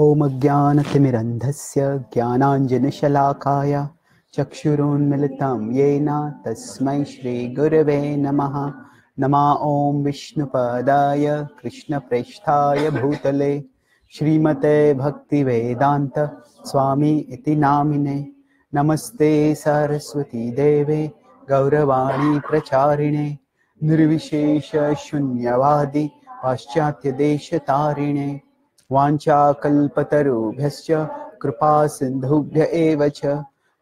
ॐ ज्ञानतिमिरन्धस्य ज्ञानाञ्जनशलाकाय चक्षुरोन्मिलितं येन तस्मै श्रीगुरवे नमः। नमा ॐ विष्णुपदाय कृष्णप्रेष्ठाय भूतले। श्रीमते भक्तिवेदान्त स्वामी इति नामिने। नमस्ते सरस्वती देवे, गौरवाणी प्रचारिणे। निर्विशेषशून्यवादि पाश्चात्यदेशतारिणे वाञ्छाकल्पतरुभ्यश्च कृपा सिन्धुभ्य एव च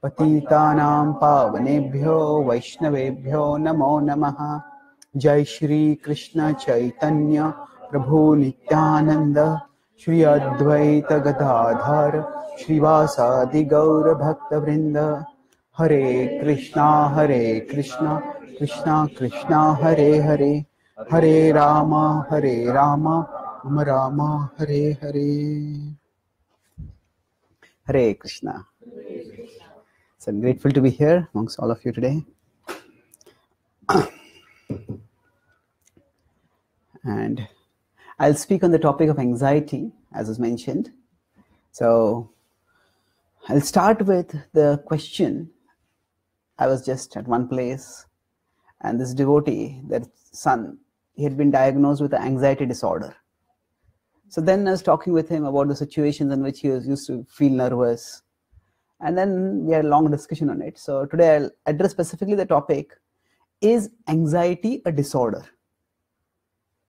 पतितानां पावनेभ्यो वैष्णवेभ्यो नमो नमः। जय श्री कृष्ण चैतन्य प्रभु नित्यानंद श्री अद्वैत गदाधर श्रीवासादि गौर भक्त वृंद हरे कृष्णा हरे कृष्णा कृष्णा कृष्णा, हरे हरे। हरे राम हरे Ram. Rama Rama Hare Hare. Krishna. Hare Krishna. So I'm grateful to be here amongst all of you today. and I'll speak on the topic of anxiety, as was mentioned. So I'll start with the question. I was just at one place, and this devotee, their son, he had been diagnosed with an anxiety disorder. So then I was talking with him about the situations in which he was used to feel nervous. And then we had a long discussion on it. So today I'll address specifically the topic Is anxiety a disorder?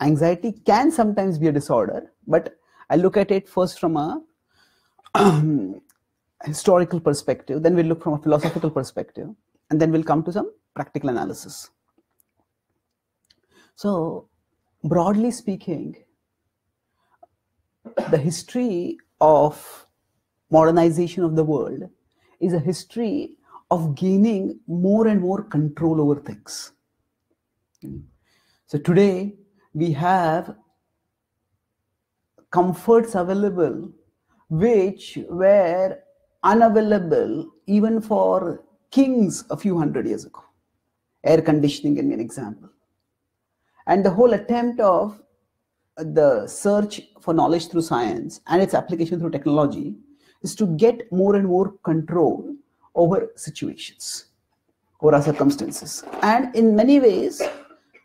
anxiety can sometimes be a disorder, but I look at it first from a historical perspective, then we'll look from a philosophical perspective, and then we'll come to some practical analysis. So, broadly speaking, the history of modernization of the world is a history of gaining more and more control over things. So, today, we have comforts available which were unavailable even for kings a few hundred years ago. Air conditioning be an example. And the whole attempt of the search for knowledge through science and its application through technology is to get more and more control over situations, over our circumstances. And in many ways,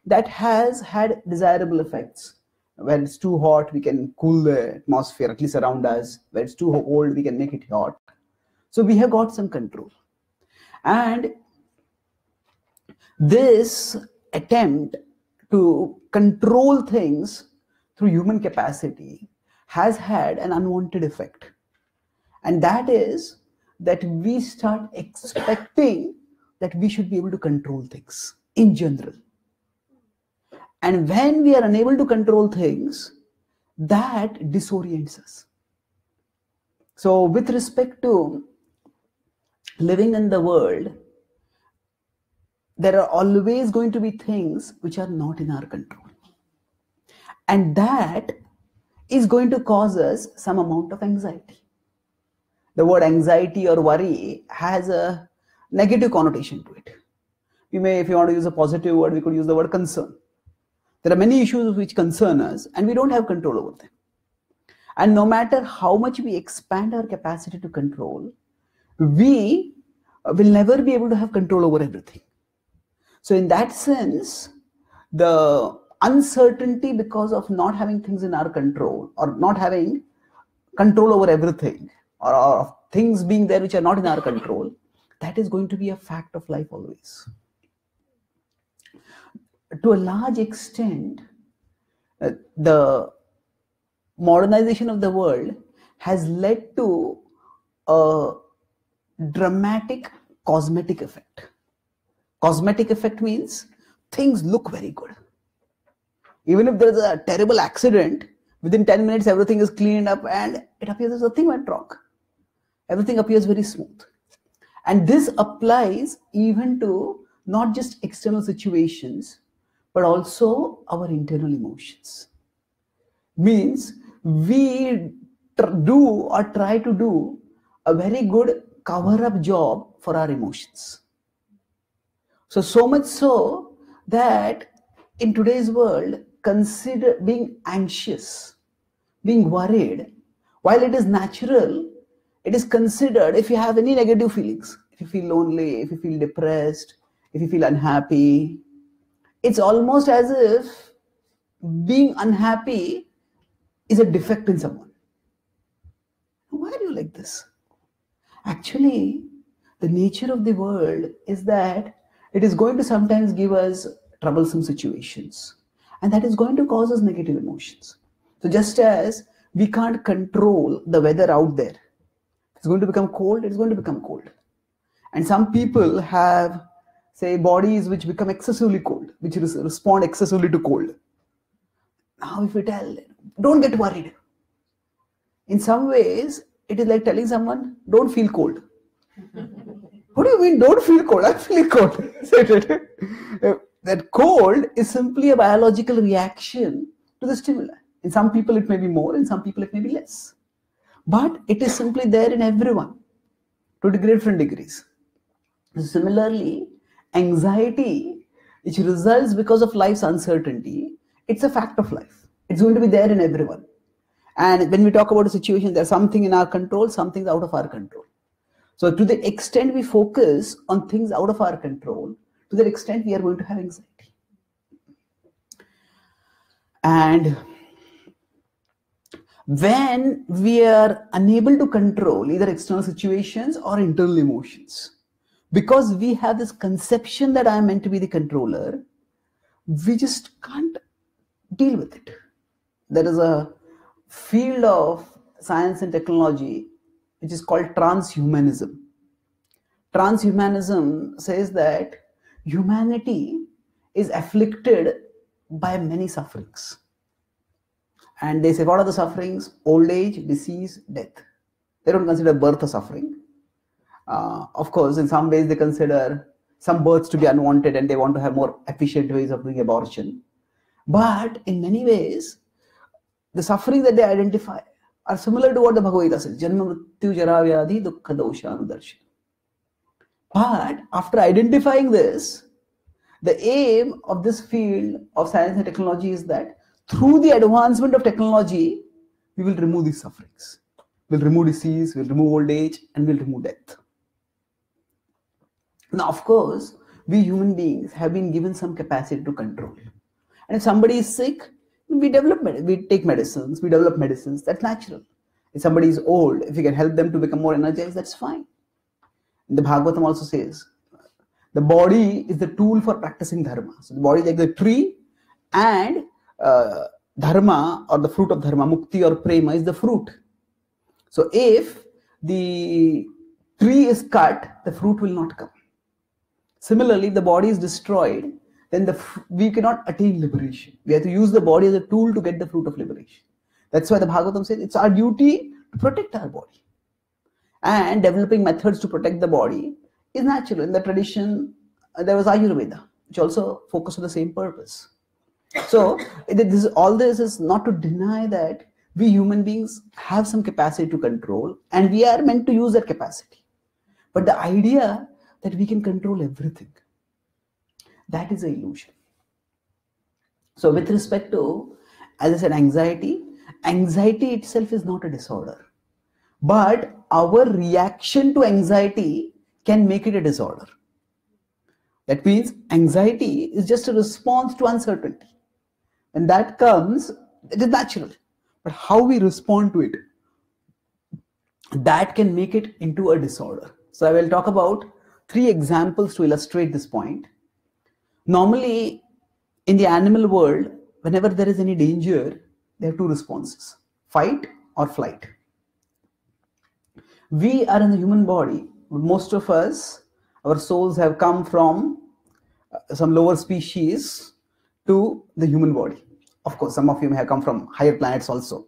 that has had desirable effects. When it's too hot, we can cool the atmosphere, at least around us. When it's too cold, we can make it hot. So we have got some control. And this attempt to control things through human capacity has had an unwanted effect. And that is that we start expecting that we should be able to control things in general and when we are unable to control things, that disorients us. So, with respect to living in the world, there are always going to be things which are not in our control. And that is going to cause us some amount of anxiety. The word anxiety or worry has a negative connotation to it. You may, if you want to use a positive word, we could use the word concern there are many issues which concern us, and we don't have control over them. And no matter how much we expand our capacity to control, we will never be able to have control over everything. So, in that sense, the uncertainty because of not having things in our control or not having control over everything or, or things being there which are not in our control, that is going to be a fact of life always to a large extent, uh, the modernization of the world has led to a dramatic cosmetic effect. Cosmetic effect means things look very good. Even if there's a terrible accident, within 10 minutes everything is cleaned up and it appears as nothing went wrong. Everything appears very smooth. And this applies even to not just external situations, but also our internal emotions. Means we do or try to do a very good cover up job for our emotions. So, so much so that in today's world, consider being anxious, being worried, While it is natural, it is considered if you have any negative feelings, if you feel lonely, if you feel depressed, if you feel unhappy, it's almost as if being unhappy is a defect in someone. Why are you like this? Actually, the nature of the world is that it is going to sometimes give us troublesome situations and that is going to cause us negative emotions. So, just as we can't control the weather out there, it's going to become cold, it's going to become cold. And some people have, say, bodies which become excessively cold, which respond excessively to cold. Now, if we tell, don't get worried. In some ways, it is like telling someone, don't feel cold. what do you mean, don't feel cold? I'm feeling cold. that cold is simply a biological reaction to the stimuli. In some people, it may be more, in some people, it may be less. But it is simply there in everyone to different degrees. Similarly, anxiety, which results because of life's uncertainty, it's a fact of life. It's going to be there in everyone. And when we talk about a situation, there's something in our control, something's out of our control. So, to the extent we focus on things out of our control, to that extent we are going to have anxiety. And when we are unable to control either external situations or internal emotions, because we have this conception that I am meant to be the controller, we just can't deal with it. There is a field of science and technology which is called transhumanism. Transhumanism says that humanity is afflicted by many sufferings. And they say, what are the sufferings? Old age, disease, death. They don't consider birth a suffering. Uh, of course, in some ways, they consider some births to be unwanted and they want to have more efficient ways of doing abortion. But in many ways, the suffering that they identify are similar to what the Bhagavad Gita says Janma Mrityu Jaravyadhi Dukkha Dosha But after identifying this, the aim of this field of science and technology is that through the advancement of technology, we will remove these sufferings. We'll remove disease, we'll remove old age, and we'll remove death. Now, of course, we human beings have been given some capacity to control. And if somebody is sick, we develop we take medicines, we develop medicines. That's natural. If somebody is old, if we can help them to become more energized, that's fine. The Bhagavatam also says the body is the tool for practicing dharma. So the body is like the tree, and uh, dharma or the fruit of dharma, mukti or prema is the fruit. So if the tree is cut, the fruit will not come. Similarly, if the body is destroyed, then the we cannot attain liberation. We have to use the body as a tool to get the fruit of liberation. That's why the Bhagavatam says it's our duty to protect our body. And developing methods to protect the body is natural. In the tradition, there was Ayurveda, which also focused on the same purpose. So this, all this is not to deny that we human beings have some capacity to control and we are meant to use that capacity. But the idea that we can control everything, that is an illusion. So with respect to, as I said, anxiety, anxiety itself is not a disorder. But our reaction to anxiety can make it a disorder. That means anxiety is just a response to uncertainty. And that comes, it is natural. But how we respond to it, that can make it into a disorder. So I will talk about three examples to illustrate this point. Normally, in the animal world, whenever there is any danger, there are two responses fight or flight. We are in the human body. Most of us, our souls have come from uh, some lower species to the human body. Of course, some of you may have come from higher planets also,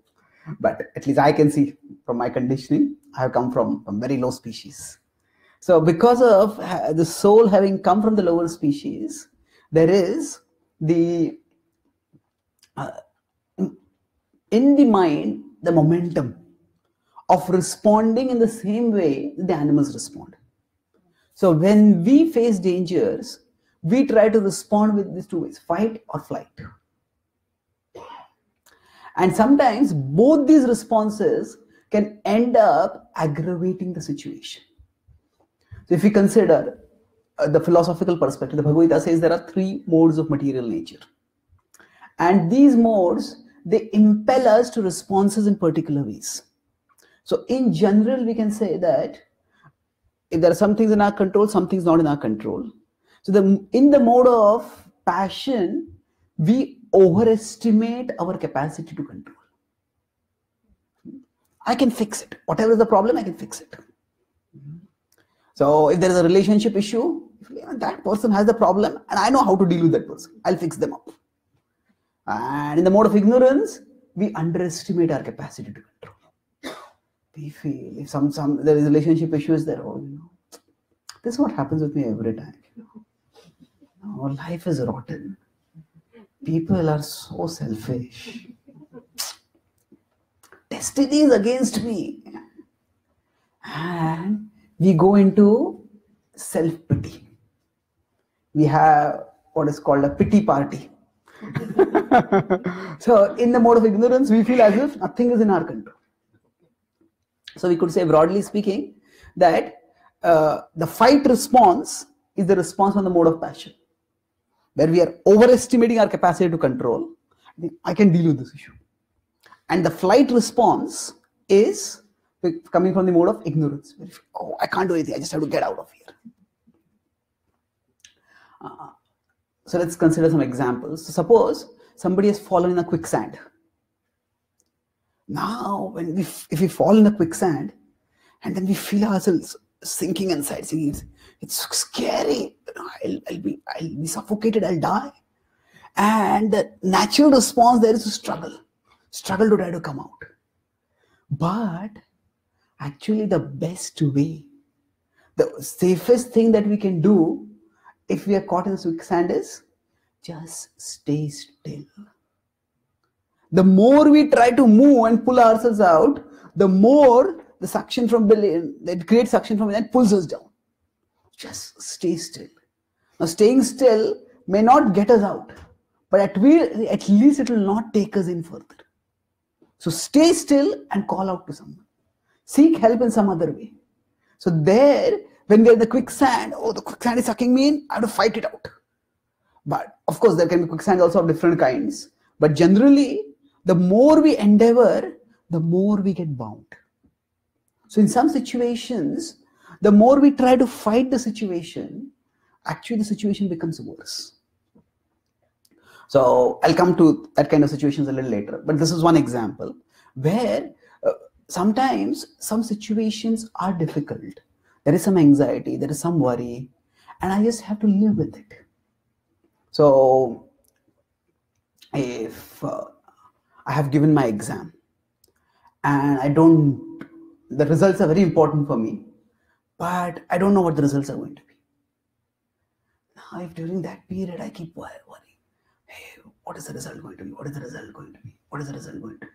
but at least I can see from my conditioning, I have come from a very low species. So, because of the soul having come from the lower species, there is the uh, in the mind the momentum of responding in the same way the animals respond. So when we face dangers, we try to respond with these two ways fight or flight. And sometimes both these responses can end up aggravating the situation. So if we consider uh, the philosophical perspective, the Bhagavad Gita says there are three modes of material nature. And these modes, they impel us to responses in particular ways. So in general, we can say that if there are some things in our control, some things not in our control. So the in the mode of passion, we overestimate our capacity to control. I can fix it. Whatever is the problem, I can fix it. So if there is a relationship issue, that person has the problem and I know how to deal with that person. I'll fix them up. And in the mode of ignorance, we underestimate our capacity to control. We feel if some some there is relationship issues there, oh, you know, this is what happens with me every time. You know, oh, life is rotten. People are so selfish. Destiny is against me. And we go into self pity. We have what is called a pity party. so, in the mode of ignorance, we feel as if nothing is in our control. So, we could say, broadly speaking, that uh, the fight response is the response on the mode of passion, where we are overestimating our capacity to control. I can deal with this issue. And the flight response is coming from the mode of ignorance. Oh, I can't do anything. I just have to get out of here. Uh, so let's consider some examples. So suppose somebody has fallen in a quicksand. Now, when we, if we fall in a quicksand, and then we feel ourselves sinking inside, sinking, it's scary. I'll, I'll be, I'll be suffocated. I'll die. And the natural response there is to struggle, struggle to try to come out. But actually, the best way, the safest thing that we can do if we are caught in quicksand is just stay still. The more we try to move and pull ourselves out, the more the suction from below, that creates suction from that pulls us down. Just stay still. Now, staying still may not get us out, but at, we, at least it will not take us in further. So, stay still and call out to someone. Seek help in some other way. So, there when we're in the quicksand, oh, the quicksand is sucking me in, I have to fight it out. But of course, there can be quicksand also of different kinds. But generally, the more we endeavor, the more we get bound. So, in some situations, the more we try to fight the situation, actually the situation becomes worse. So, I'll come to that kind of situations a little later. But this is one example where uh, sometimes some situations are difficult there is some anxiety, there is some worry, and I just have to live with it. So, if uh, I have given my exam and I don't, the results are very important for me, but I don't know what the results are going to be. Now, if during that period I keep worrying, hey, what is the result going to be? What is the result going to be? What is the result going to be?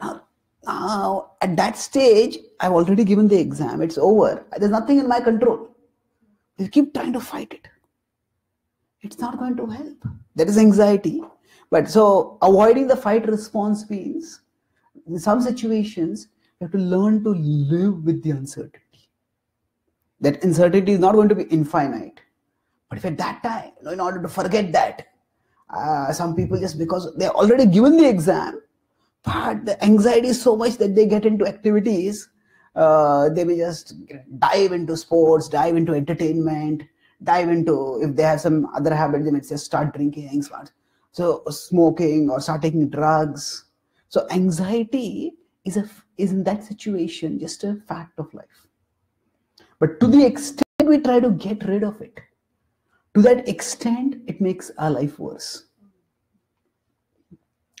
Now, now, at that stage, I've already given the exam, it's over. There's nothing in my control. You keep trying to fight it. It's not going to help. There is anxiety. But so, avoiding the fight response means in some situations, you have to learn to live with the uncertainty. That uncertainty is not going to be infinite. But if at that time, in order to forget that, uh, some people just because they're already given the exam, but the anxiety is so much that they get into activities uh, they may just dive into sports dive into entertainment dive into if they have some other habit they may just start drinking so smoking or start taking drugs. So anxiety is a is in that situation just a fact of life. But to the extent we try to get rid of it to that extent it makes our life worse.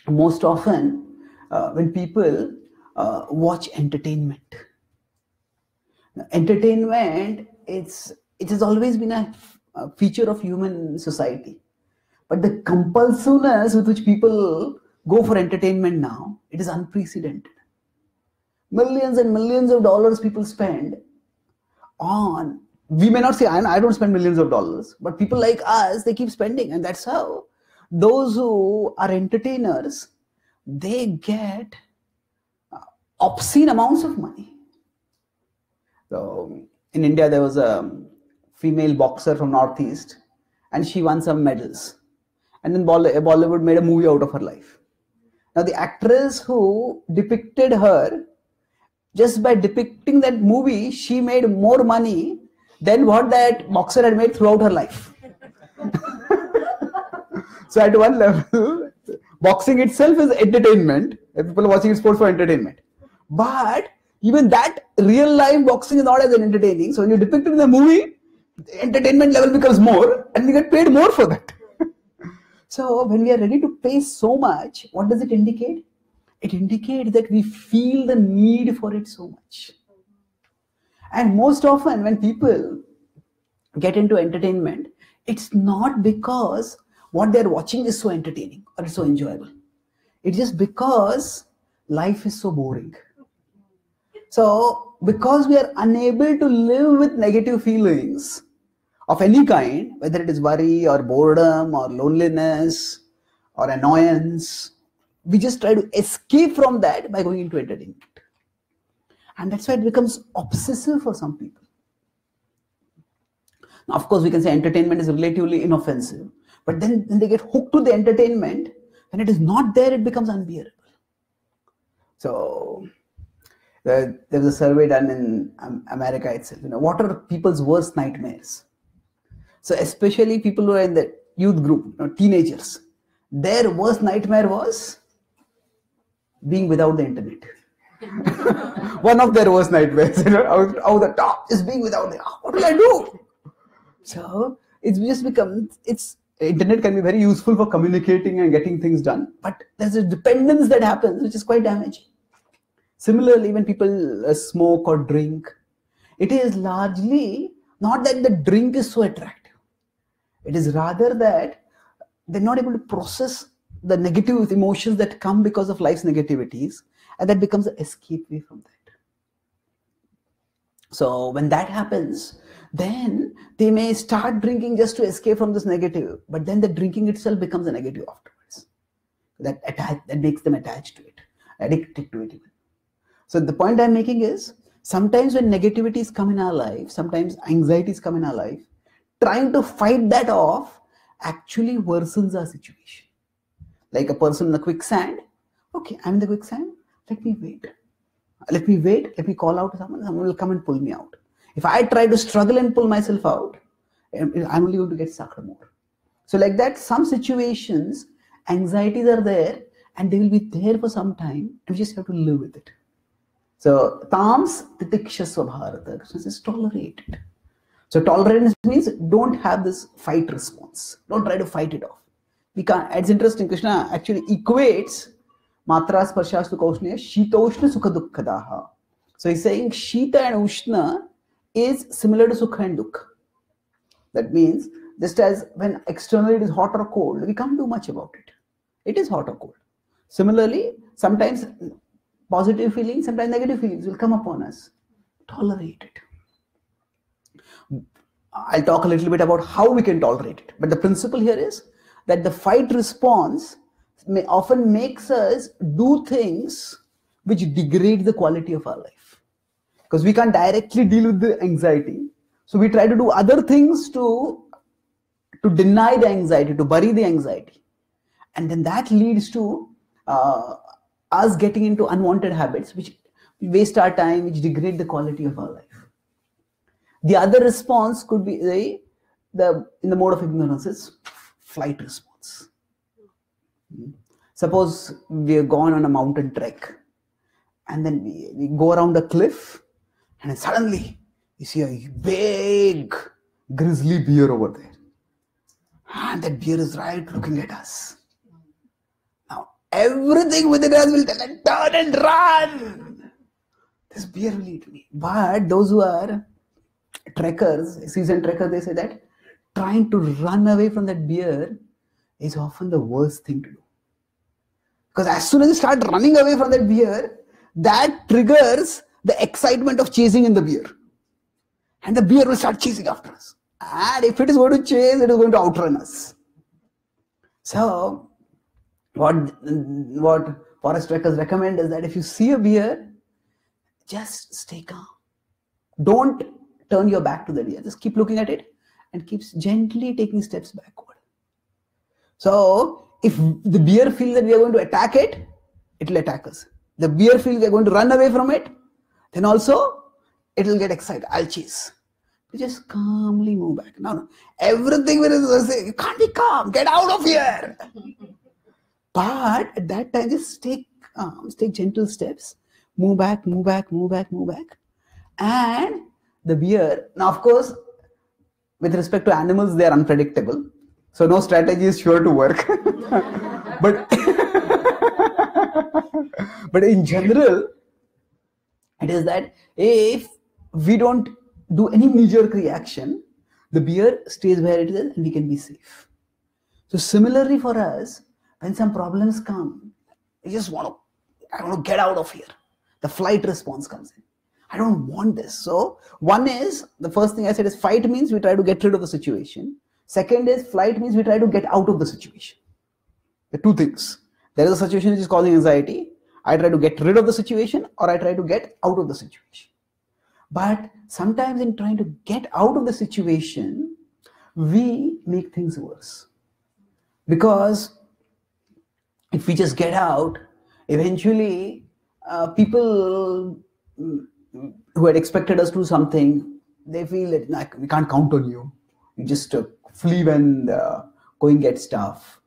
Most often uh, when people uh, watch entertainment. Now, entertainment, it's it has always been a, a feature of human society, but the compulsiveness with which people go for entertainment now, it is unprecedented. Millions and millions of dollars people spend on. We may not say I don't spend millions of dollars, but people like us they keep spending, and that's how those who are entertainers they get uh, obscene amounts of money. So in India, there was a female boxer from Northeast, and she won some medals. And then Bollywood made a movie out of her life. Now, the actress who depicted her, just by depicting that movie, she made more money than what that boxer had made throughout her life. so, at one level, boxing itself is entertainment. People are watching sports for entertainment. But even that real life boxing is not as entertaining. So, when you depict it in the movie, the entertainment level becomes more and you get paid more for that. So when we are ready to pay so much, what does it indicate? It indicates that we feel the need for it so much. And most often when people get into entertainment, it's not because what they're watching is so entertaining or so enjoyable. It's just because life is so boring. So because we are unable to live with negative feelings, of any kind, whether it is worry or boredom or loneliness or annoyance, we just try to escape from that by going into entertainment. And that's why it becomes obsessive for some people. Now, of course, we can say entertainment is relatively inoffensive, but then when they get hooked to the entertainment, when it is not there, it becomes unbearable. So, uh, there was a survey done in um, America itself. You know, what are people's worst nightmares? So especially people who are in the youth group, you know, teenagers, their worst nightmare was being without the internet. One of their worst nightmares, you know, out, out the top is being without the. What will I do? So it's just become it's internet can be very useful for communicating and getting things done, but there's a dependence that happens which is quite damaging. Similarly, when people uh, smoke or drink, it is largely not that the drink is so attractive it is rather that they're not able to process the negative emotions that come because of life's negativities, and that becomes an escape way from that. So when that happens, then they may start drinking just to escape from this negative, but then the drinking itself becomes a negative afterwards. That attach, that makes them attached to it, addicted to it even. So the point I'm making is sometimes when negativities come in our life, sometimes anxieties come in our life, trying to fight that off actually worsens our situation. Like a person in the quicksand. Okay, I'm in the quicksand. Let me wait. Let me wait. Let me call out someone. Someone will come and pull me out. If I try to struggle and pull myself out, I'm only going to get sucked more. So, like that, some situations, anxieties are there and they will be there for some time and we just have to live with it. So, tams titiksha swabharata. Krishna says, tolerate it. So tolerance means don't have this fight response. Don't try to fight it off. We can't. It's interesting. Krishna actually equates matra sparshastu kaunteya shitoshna sukha dukkhadaha. So he's saying shita and ushna is similar to sukha and dukkha. That means just as when externally it is hot or cold, we can't do much about it. It is hot or cold. Similarly, sometimes positive feelings, sometimes negative feelings will come upon us. Tolerate it. I'll talk a little bit about how we can tolerate it. But the principle here is that the fight response may often makes us do things which degrade the quality of our life. Because we can't directly deal with the anxiety. So we try to do other things to, to deny the anxiety, to bury the anxiety. And then that leads to uh, us getting into unwanted habits, which waste our time, which degrade the quality of our life. The other response could be the, the in the mode of ignorance is flight response. Suppose we have gone on a mountain trek and then we, we go around a cliff and suddenly you see a big grizzly bear over there. And that bear is right looking at us. Now everything within us will tell turn and run. This bear will eat me. But those who are trekkers, seasoned trekkers, they say that trying to run away from that bear is often the worst thing to do. Because as soon as you start running away from that bear, that triggers the excitement of chasing in the bear. And the bear will start chasing after us. And if it is going to chase, it is going to outrun us. So, what, what forest trekkers recommend is that if you see a bear, just stay calm. Don't turn your back to the deer. Just keep looking at it and keeps gently taking steps backward. So if the bear feels that we are going to attack it, it will attack us. The bear feels we are going to run away from it, then also it will get excited. I'll chase. You just calmly move back. Now, no, everything will say, you can't be calm, get out of here. but at that time, just take um, take gentle steps, move back, move back, move back, move back. And the bear, now of course, with respect to animals, they are unpredictable. So no strategy is sure to work. but but in general, it is that if we don't do any knee-jerk reaction, the beer stays where it is and we can be safe. So similarly for us, when some problems come, I just want to, I want to get out of here. The flight response comes in. I don't want this. So one is the first thing I said is fight means we try to get rid of the situation. Second is flight means we try to get out of the situation. The two things. There is a situation which is causing anxiety. I try to get rid of the situation or I try to get out of the situation. But sometimes in trying to get out of the situation, we make things worse. Because if we just get out, eventually uh, people mm, who had expected us to do something, they feel that like, we can't count on you. You just uh, flee when uh, going get stuff.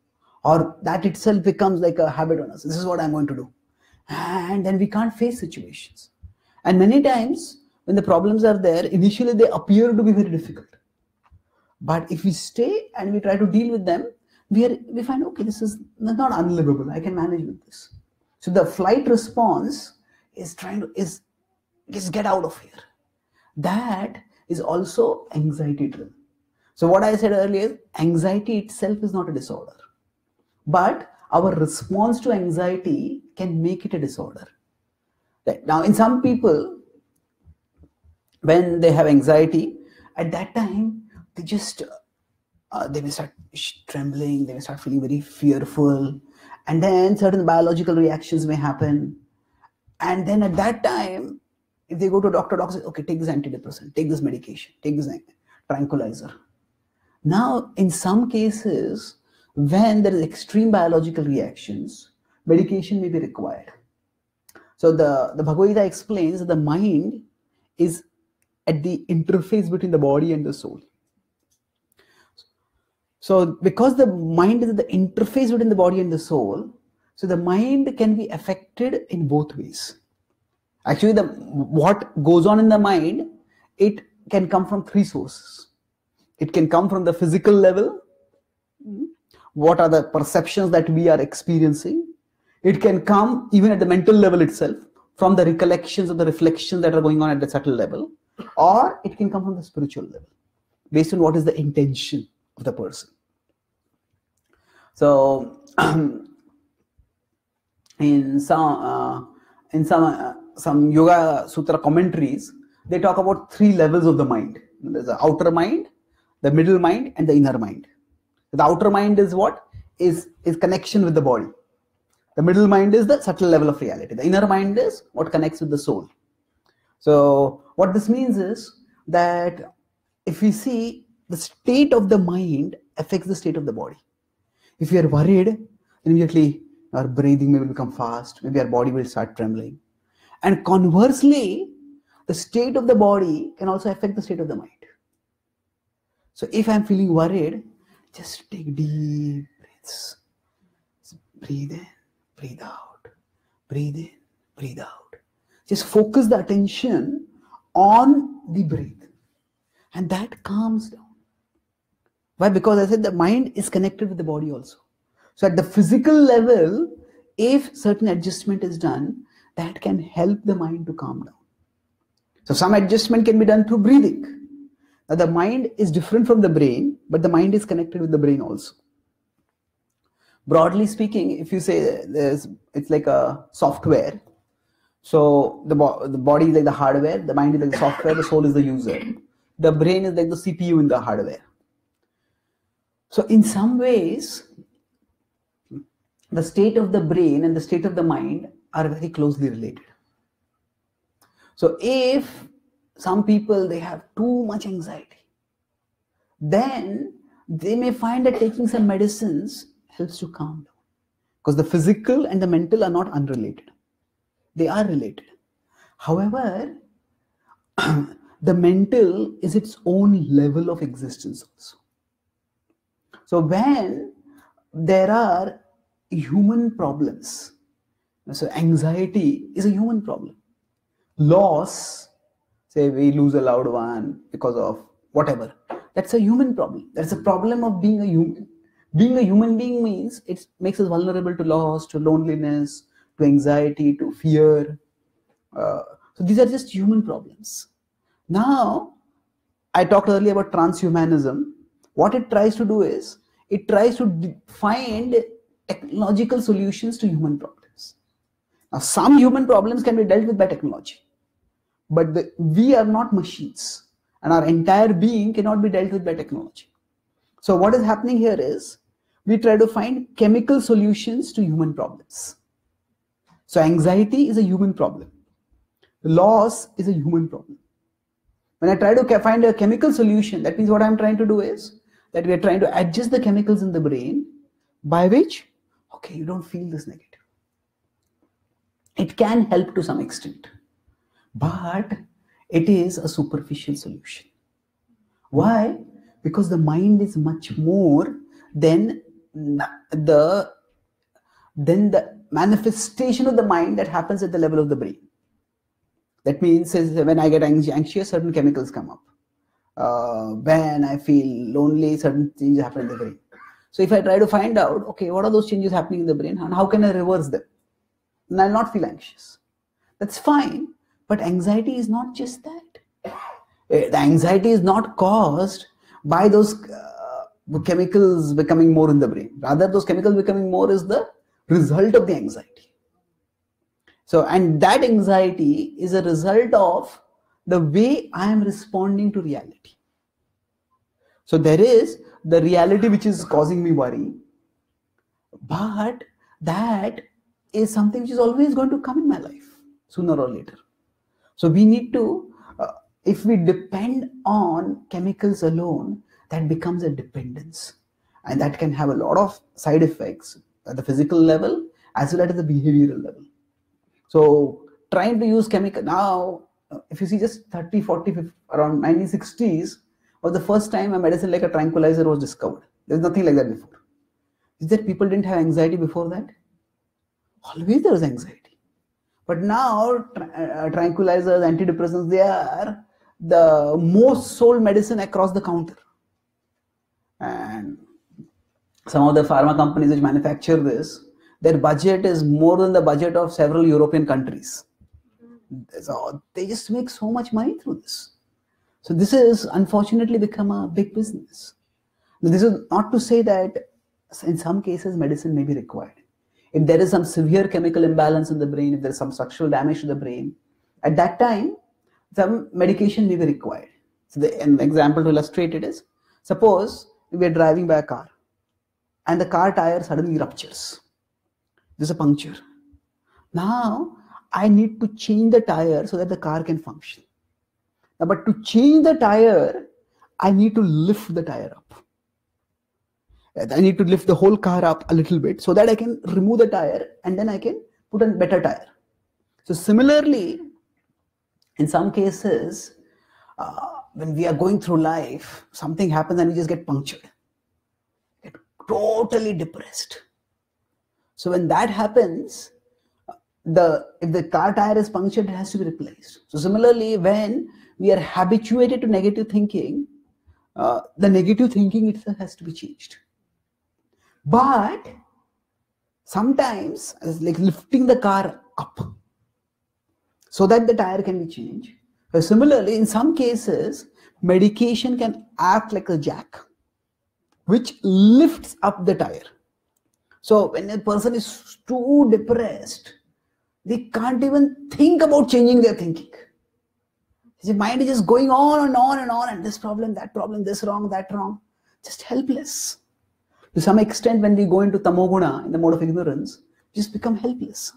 Or that itself becomes like a habit on us. This is what I'm going to do. And then we can't face situations. And many times when the problems are there, initially they appear to be very difficult. But if we stay and we try to deal with them, we, are, we find, okay, this is not unlivable. I can manage with this. So the flight response is trying to, is just get out of here. That is also anxiety driven. So what I said earlier, anxiety itself is not a disorder. But our response to anxiety can make it a disorder. Now, in some people, when they have anxiety at that time they just uh, they may start trembling they may start feeling very fearful and then certain biological reactions may happen and then at that time if they go to doctor doctor says okay take this antidepressant take this medication take this tranquilizer now in some cases when there is extreme biological reactions medication may be required so the the bhagavad gita explains that the mind is at the interface between the body and the soul. So, because the mind is the interface between the body and the soul, so the mind can be affected in both ways. Actually, the what goes on in the mind, it can come from three sources. It can come from the physical level. What are the perceptions that we are experiencing? It can come even at the mental level itself, from the recollections or the reflections that are going on at the subtle level or it can come from the spiritual level based on what is the intention of the person so in some uh, in some uh, some yoga sutra commentaries they talk about three levels of the mind. There's the outer mind the middle mind and the inner mind. The outer mind is what? Is is connection with the body. The middle mind is the subtle level of reality. The inner mind is what connects with the soul. So what this means is that if we see the state of the mind affects the state of the body. If you are worried, immediately our breathing may become fast, maybe our body will start trembling. And conversely, the state of the body can also affect the state of the mind. So if I'm feeling worried, just take deep breaths. Breathe in, breathe out, breathe in, breathe out. Just focus the attention on the breath. And that calms down. Why? Because I said the mind is connected with the body also. So at the physical level, if certain adjustment is done, that can help the mind to calm down. So some adjustment can be done through breathing. Now the mind is different from the brain, but the mind is connected with the brain also. Broadly speaking, if you say there's, it's like a software, so the, bo- the body is like the hardware, the mind is like the software, the soul is the user. The brain is like the CPU in the hardware. So in some ways, the state of the brain and the state of the mind are very closely related. So if some people they have too much anxiety, then they may find that taking some medicines helps to calm down. Because the physical and the mental are not unrelated. They are related. However, the mental is its own level of existence also. So when there are human problems, so anxiety is a human problem. Loss, say we lose a loved one because of whatever, that's a human problem. That's a problem of being a human. Being a human being means it makes us vulnerable to loss, to loneliness, to anxiety, to fear. Uh, so these are just human problems. Now, I talked earlier about transhumanism. What it tries to do is it tries to find technological solutions to human problems. Now, some human problems can be dealt with by technology, but the, we are not machines, and our entire being cannot be dealt with by technology. So, what is happening here is we try to find chemical solutions to human problems. So, anxiety is a human problem, loss is a human problem. When I try to find a chemical solution, that means what I'm trying to do is that we are trying to adjust the chemicals in the brain by which okay, you don't feel this negative. It can help to some extent, but it is a superficial solution. Why? Because the mind is much more than the than the manifestation of the mind that happens at the level of the brain. That means when I get anxious, certain chemicals come up. Uh, when I feel lonely, certain things happen in the brain. So if I try to find out, okay, what are those changes happening in the brain and how can I reverse them? And I'll not feel anxious. That's fine. But anxiety is not just that. Eh, the anxiety is not caused by those uh, chemicals becoming more in the brain. Rather, those chemicals becoming more is the result of the anxiety. So, and that anxiety is a result of the way I am responding to reality. So there is the reality which is causing me worry, but that is something which is always going to come in my life sooner or later. So we need to, uh, if we depend on chemicals alone, that becomes a dependence. And that can have a lot of side effects at the physical level as well as the behavioral level. So trying to use chemical now, if you see just 30, 40, 50, around 1960s, was the first time a medicine like a tranquilizer was discovered. There's nothing like that before. Is that people didn't have anxiety before that? Always there was anxiety. But now, uh, tranquilizers, antidepressants, they are the most sold medicine across the counter. And some of the pharma companies which manufacture this, their budget is more than the budget of several European countries. So they just make so much money through this. So this has unfortunately become a big business. This is not to say that in some cases medicine may be required. If there is some severe chemical imbalance in the brain, if there is some structural damage to the brain, at that time, some medication may be required. So the, an example to illustrate it is, suppose we are driving by a car and the car tire suddenly ruptures. There's a puncture. Now, I need to change the tire so that the car can function. Now, but to change the tire, I need to lift the tire up. I need to lift the whole car up a little bit so that I can remove the tire and then I can put a better tire. So similarly, in some cases, uh, when we are going through life, something happens and we just get punctured, get totally depressed. So when that happens, the if the car tire is punctured, it has to be replaced. So similarly, when we are habituated to negative thinking, uh, the negative thinking itself has to be changed. But sometimes it's like lifting the car up so that the tire can be changed. Uh, similarly, in some cases, medication can act like a jack, which lifts up the tire. So when a person is too depressed, they can't even think about changing their thinking. His mind is just going on and on and on, and this problem, that problem, this wrong, that wrong, just helpless. To some extent, when we go into tamoguna, in the mode of ignorance, just become helpless.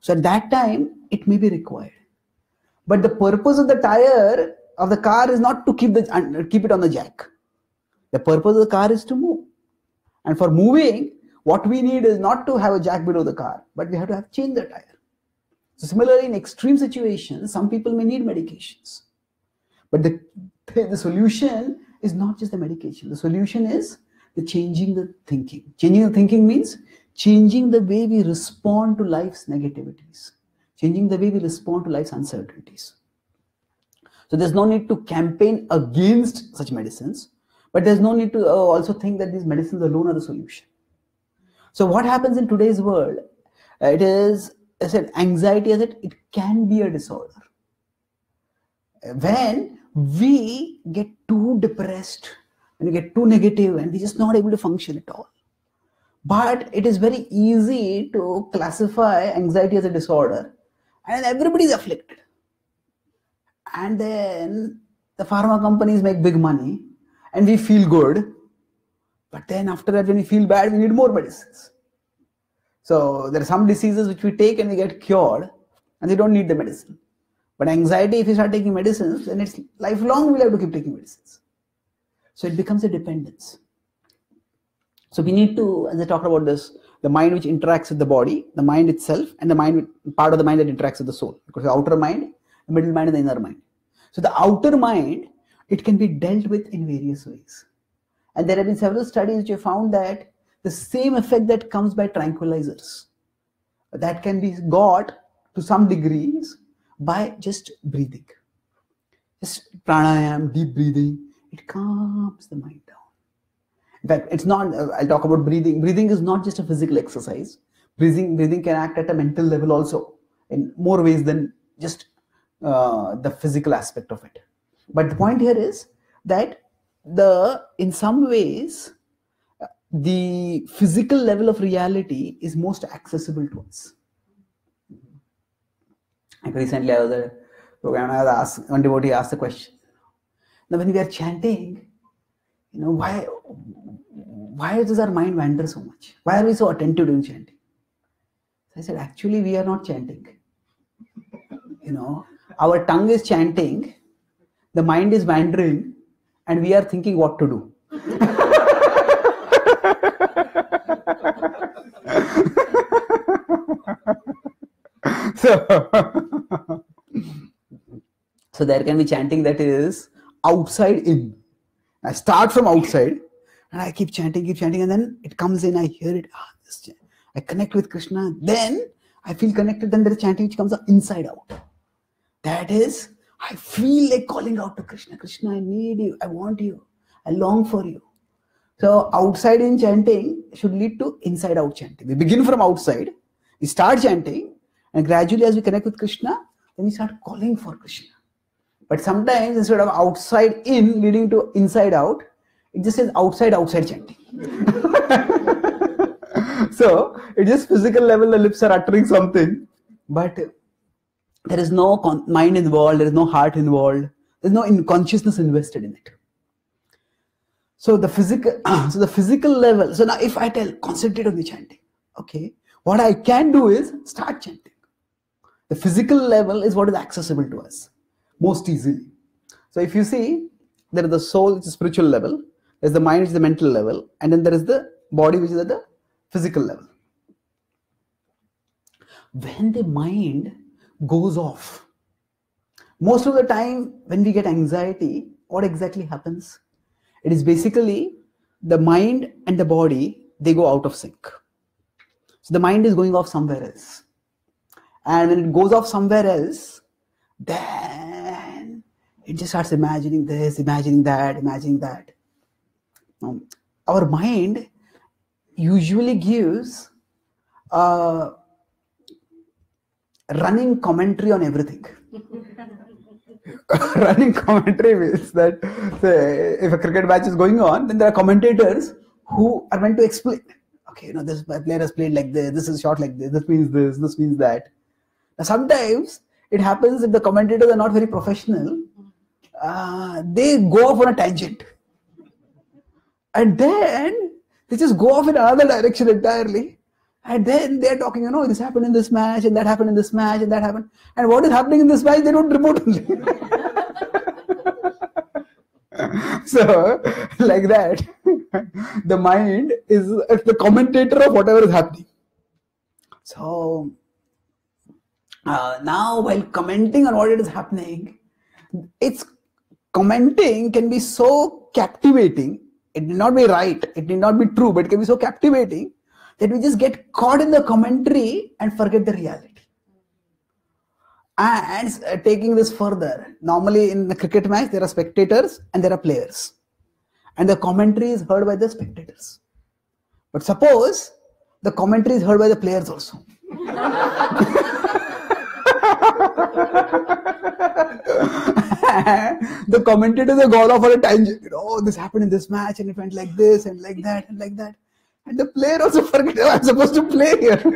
So at that time, it may be required. But the purpose of the tire of the car is not to keep the uh, keep it on the jack. The purpose of the car is to move. And for moving, what we need is not to have a jack below the car, but we have to have change the tire. So similarly, in extreme situations, some people may need medications. But the, the solution is not just the medication. The solution is the changing the thinking. Changing the thinking means changing the way we respond to life's negativities, changing the way we respond to life's uncertainties. So there's no need to campaign against such medicines, but there's no need to uh, also think that these medicines alone are the solution. So what happens in today's world? It is, I said, anxiety. I said it can be a disorder. When we get too depressed, when you get too negative, and we're just not able to function at all. But it is very easy to classify anxiety as a disorder, and everybody is afflicted. And then the pharma companies make big money, and we feel good. But then after that, when we feel bad, we need more medicines. So there are some diseases which we take and we get cured, and they don't need the medicine. But anxiety, if you start taking medicines, then it's lifelong we'll have to keep taking medicines. So it becomes a dependence. So we need to, as I talked about this, the mind which interacts with the body, the mind itself, and the mind part of the mind that interacts with the soul. Because the outer mind, the middle mind, and the inner mind. So the outer mind, it can be dealt with in various ways. And there have been several studies which have found that the same effect that comes by tranquilizers, that can be got to some degrees by just breathing. Just pranayam, deep breathing, it calms the mind down. In fact, it's not, uh, I'll talk about breathing. Breathing is not just a physical exercise. Breathing, breathing can act at a mental level also in more ways than just uh, the physical aspect of it. But the point here is that the in some ways the physical level of reality is most accessible to us. Like recently, I was a program. I was asked one devotee asked the question. Now, when we are chanting, you know why why does our mind wander so much? Why are we so attentive during chanting? I said, actually, we are not chanting. You know, our tongue is chanting, the mind is wandering, and we are thinking what to do. so, so there can be chanting that is outside in. I start from outside and I keep chanting, keep chanting, and then it comes in, I hear it, ah, this I connect with Krishna, then I feel connected, then there is chanting which comes inside out. That is, I feel like calling out to Krishna, Krishna, I need you, I want you, I long for you. So outside in chanting should lead to inside out chanting. We begin from outside, we start chanting, and gradually as we connect with Krishna, then we start calling for Krishna. But sometimes instead of outside in leading to inside out, it just says outside outside chanting. so it is physical level, the lips are uttering something, but there is no con- mind involved, there is no heart involved, there's no in- consciousness invested in it. So the physical, so the physical level. So now, if I tell concentrate on the chanting, okay, what I can do is start chanting. The physical level is what is accessible to us most easily. So if you see, there is the soul, which is spiritual level, there's the mind, which is the mental level, and then there is the body, which is at the physical level. When the mind goes off, most of the time when we get anxiety, what exactly happens? It is basically the mind and the body, they go out of sync. So the mind is going off somewhere else. And when it goes off somewhere else, then it just starts imagining this, imagining that, imagining that. Um, our mind usually gives a running commentary on everything. running commentary means that say, if a cricket match is going on, then there are commentators who are meant to explain. Okay, you know, this player has played like this, this is shot like this, this means this, this means that. Now, sometimes it happens if the commentators are not very professional, uh, they go off on a tangent. And then they just go off in another direction entirely. And then they're talking, you know, this happened in this match, and that happened in this match, and that happened. And what is happening in this match, they don't report so, like that, the mind is the commentator of whatever is happening. So, uh, now while commenting on what it is happening, it's commenting can be so captivating. It need not be right, it need not be true, but it can be so captivating that we just get caught in the commentary and forget the reality. And uh, taking this further, normally in the cricket match, there are spectators and there are players. And the commentary is heard by the spectators. But suppose the commentary is heard by the players also. the commentators are gone off on a tangent. You know, oh, this happened in this match and it went like this and like that and like that. And the player also forget oh, I'm supposed to play here.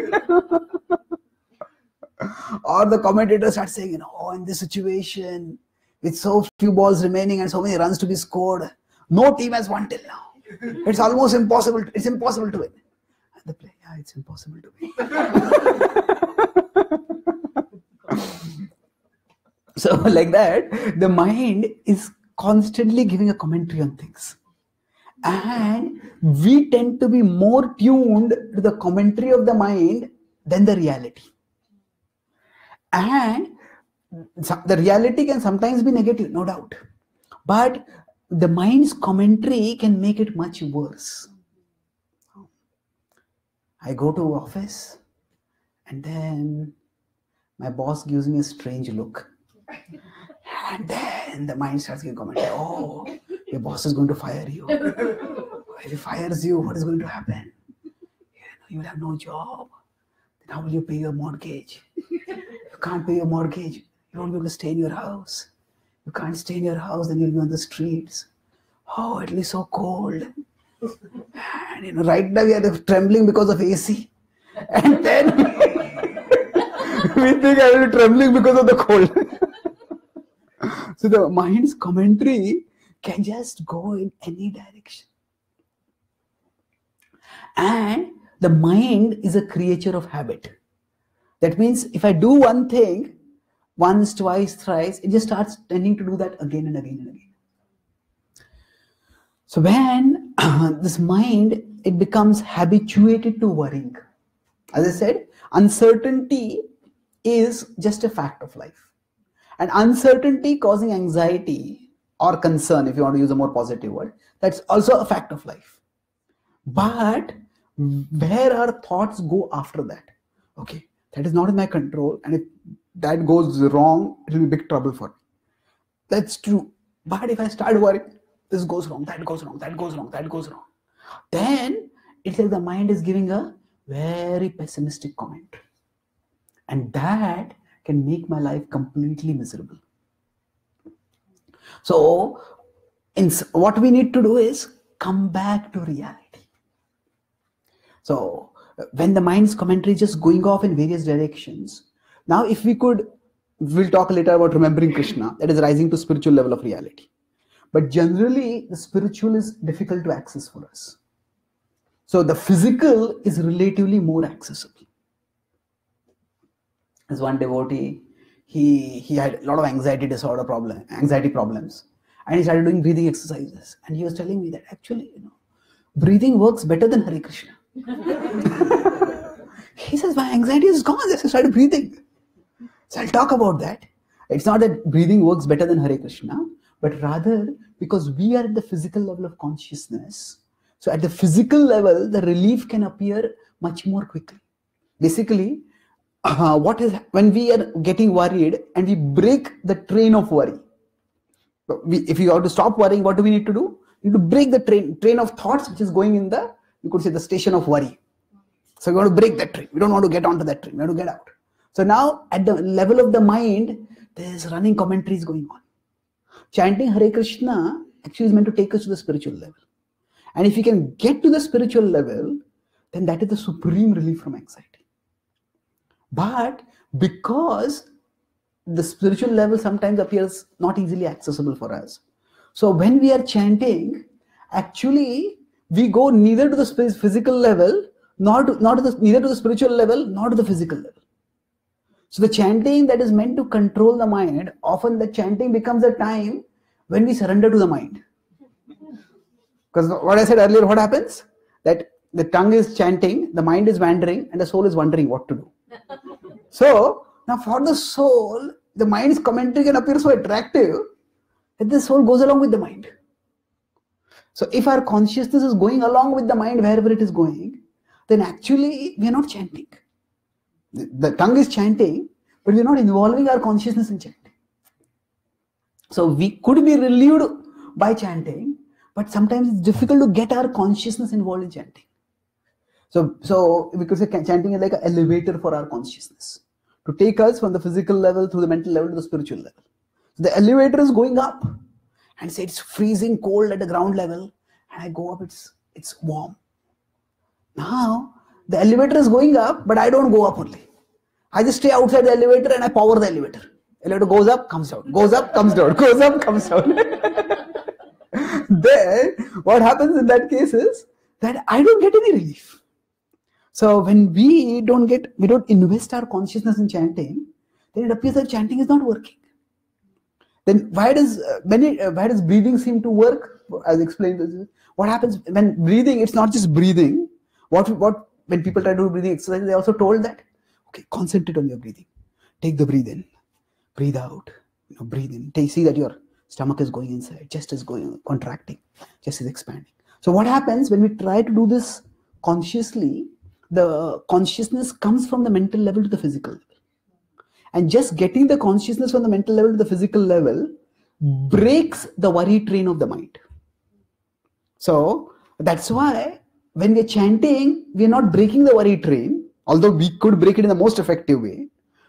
or the commentator starts saying, you know, oh, in this situation, with so few balls remaining and so many runs to be scored, no team has won till now. It's almost impossible. It's impossible to win. And the player, yeah, it's impossible to win. So like that the mind is constantly giving a commentary on things. And we tend to be more tuned to the commentary of the mind than the reality. And the reality can sometimes be negative no doubt. But the mind's commentary can make it much worse. I go to office and then my boss gives me a strange look and then the mind starts getting comment, oh, your boss is going to fire you. If he fires you, what is going to happen? You will have no job. Then how will you pay your mortgage? You can't pay your mortgage. You won't be able to stay in your house. You can't stay in your house, then you'll be on the streets. Oh, it'll be so cold. And you know, right now we are trembling because of AC. And then we think I will be trembling because of the cold. So the mind's commentary can just go in any direction. And the mind is a creature of habit. That means if I do one thing once, twice, thrice, it just starts tending to do that again and again and again. So when this mind it becomes habituated to worrying. As I said, uncertainty is just a fact of life. And uncertainty causing anxiety or concern, if you want to use a more positive word, that's also a fact of life. But where our thoughts go after that? Okay, that is not in my control. And if that goes wrong, it will be big trouble for me. That's true. But if I start worrying, this goes wrong, that goes wrong, that goes wrong, that goes wrong, then it's like the mind is giving a very pessimistic comment. And that can make my life completely miserable. So, in, what we need to do is come back to reality. So, when the mind's commentary is just going off in various directions, now if we could, we'll talk later about remembering Krishna, that is rising to spiritual level of reality. But generally, the spiritual is difficult to access for us. So the physical is relatively more accessible. As one devotee he he had a lot of anxiety disorder problem anxiety problems. And he started doing breathing exercises. And he was telling me that actually you know breathing works better than Hare Krishna. He says my anxiety is gone. I started breathing. So I'll talk about that. It's not that breathing works better than Hare Krishna but rather because we are at the physical level of consciousness. So at the physical level the relief can appear much more quickly. Basically uh, what is when we are getting worried and we break the train of worry we, if you have to stop worrying what do we need to do? We need to break the train train of thoughts which is going in the you could say the station of worry. So we want to break that train. We don't want to get onto that train. We want to get out. So now at the level of the mind there's running commentaries going on. Chanting hare krishna actually is meant to take us to the spiritual level. And if you can get to the spiritual level then that is the supreme relief from anxiety but because the spiritual level sometimes appears not easily accessible for us. So when we are chanting, actually we go neither to the physical level not, to, not to the, neither to the spiritual level, nor to the physical level. So the chanting that is meant to control the mind, often the chanting becomes a time when we surrender to the mind. Because what I said earlier, what happens? That the tongue is chanting, the mind is wandering, and the soul is wondering what to do. So now for the soul, the mind's commentary can appear so attractive that the soul goes along with the mind. So if our consciousness is going along with the mind wherever it is going, then actually we are not chanting. The, the tongue is chanting, but we are not involving our consciousness in chanting. So we could be relieved by chanting, but sometimes it's difficult to get our consciousness involved in chanting. So, so we could say chanting is like an elevator for our consciousness to take us from the physical level through the mental level to the spiritual level. So the elevator is going up, and say it's freezing cold at the ground level, and I go up, it's it's warm. Now the elevator is going up, but I don't go up only. I just stay outside the elevator and I power the elevator. Elevator goes up, comes down, goes up, comes down, goes up, comes down. then what happens in that case is that I don't get any relief. So when we don't get, we don't invest our consciousness in chanting, then it appears that chanting is not working. Then why does uh, uh, why does breathing seem to work? As explained, what happens when breathing? It's not just breathing. What what when people try to do breathing exercise, they also told that okay, concentrate on your breathing. Take the breathe in, breathe out. You know, breathe in. Take, see that your stomach is going inside, chest is going contracting, chest is expanding. So what happens when we try to do this consciously? The consciousness comes from the mental level to the physical level. And just getting the consciousness from the mental level to the physical level breaks the worry train of the mind. So that's why when we're chanting, we're not breaking the worry train, although we could break it in the most effective way.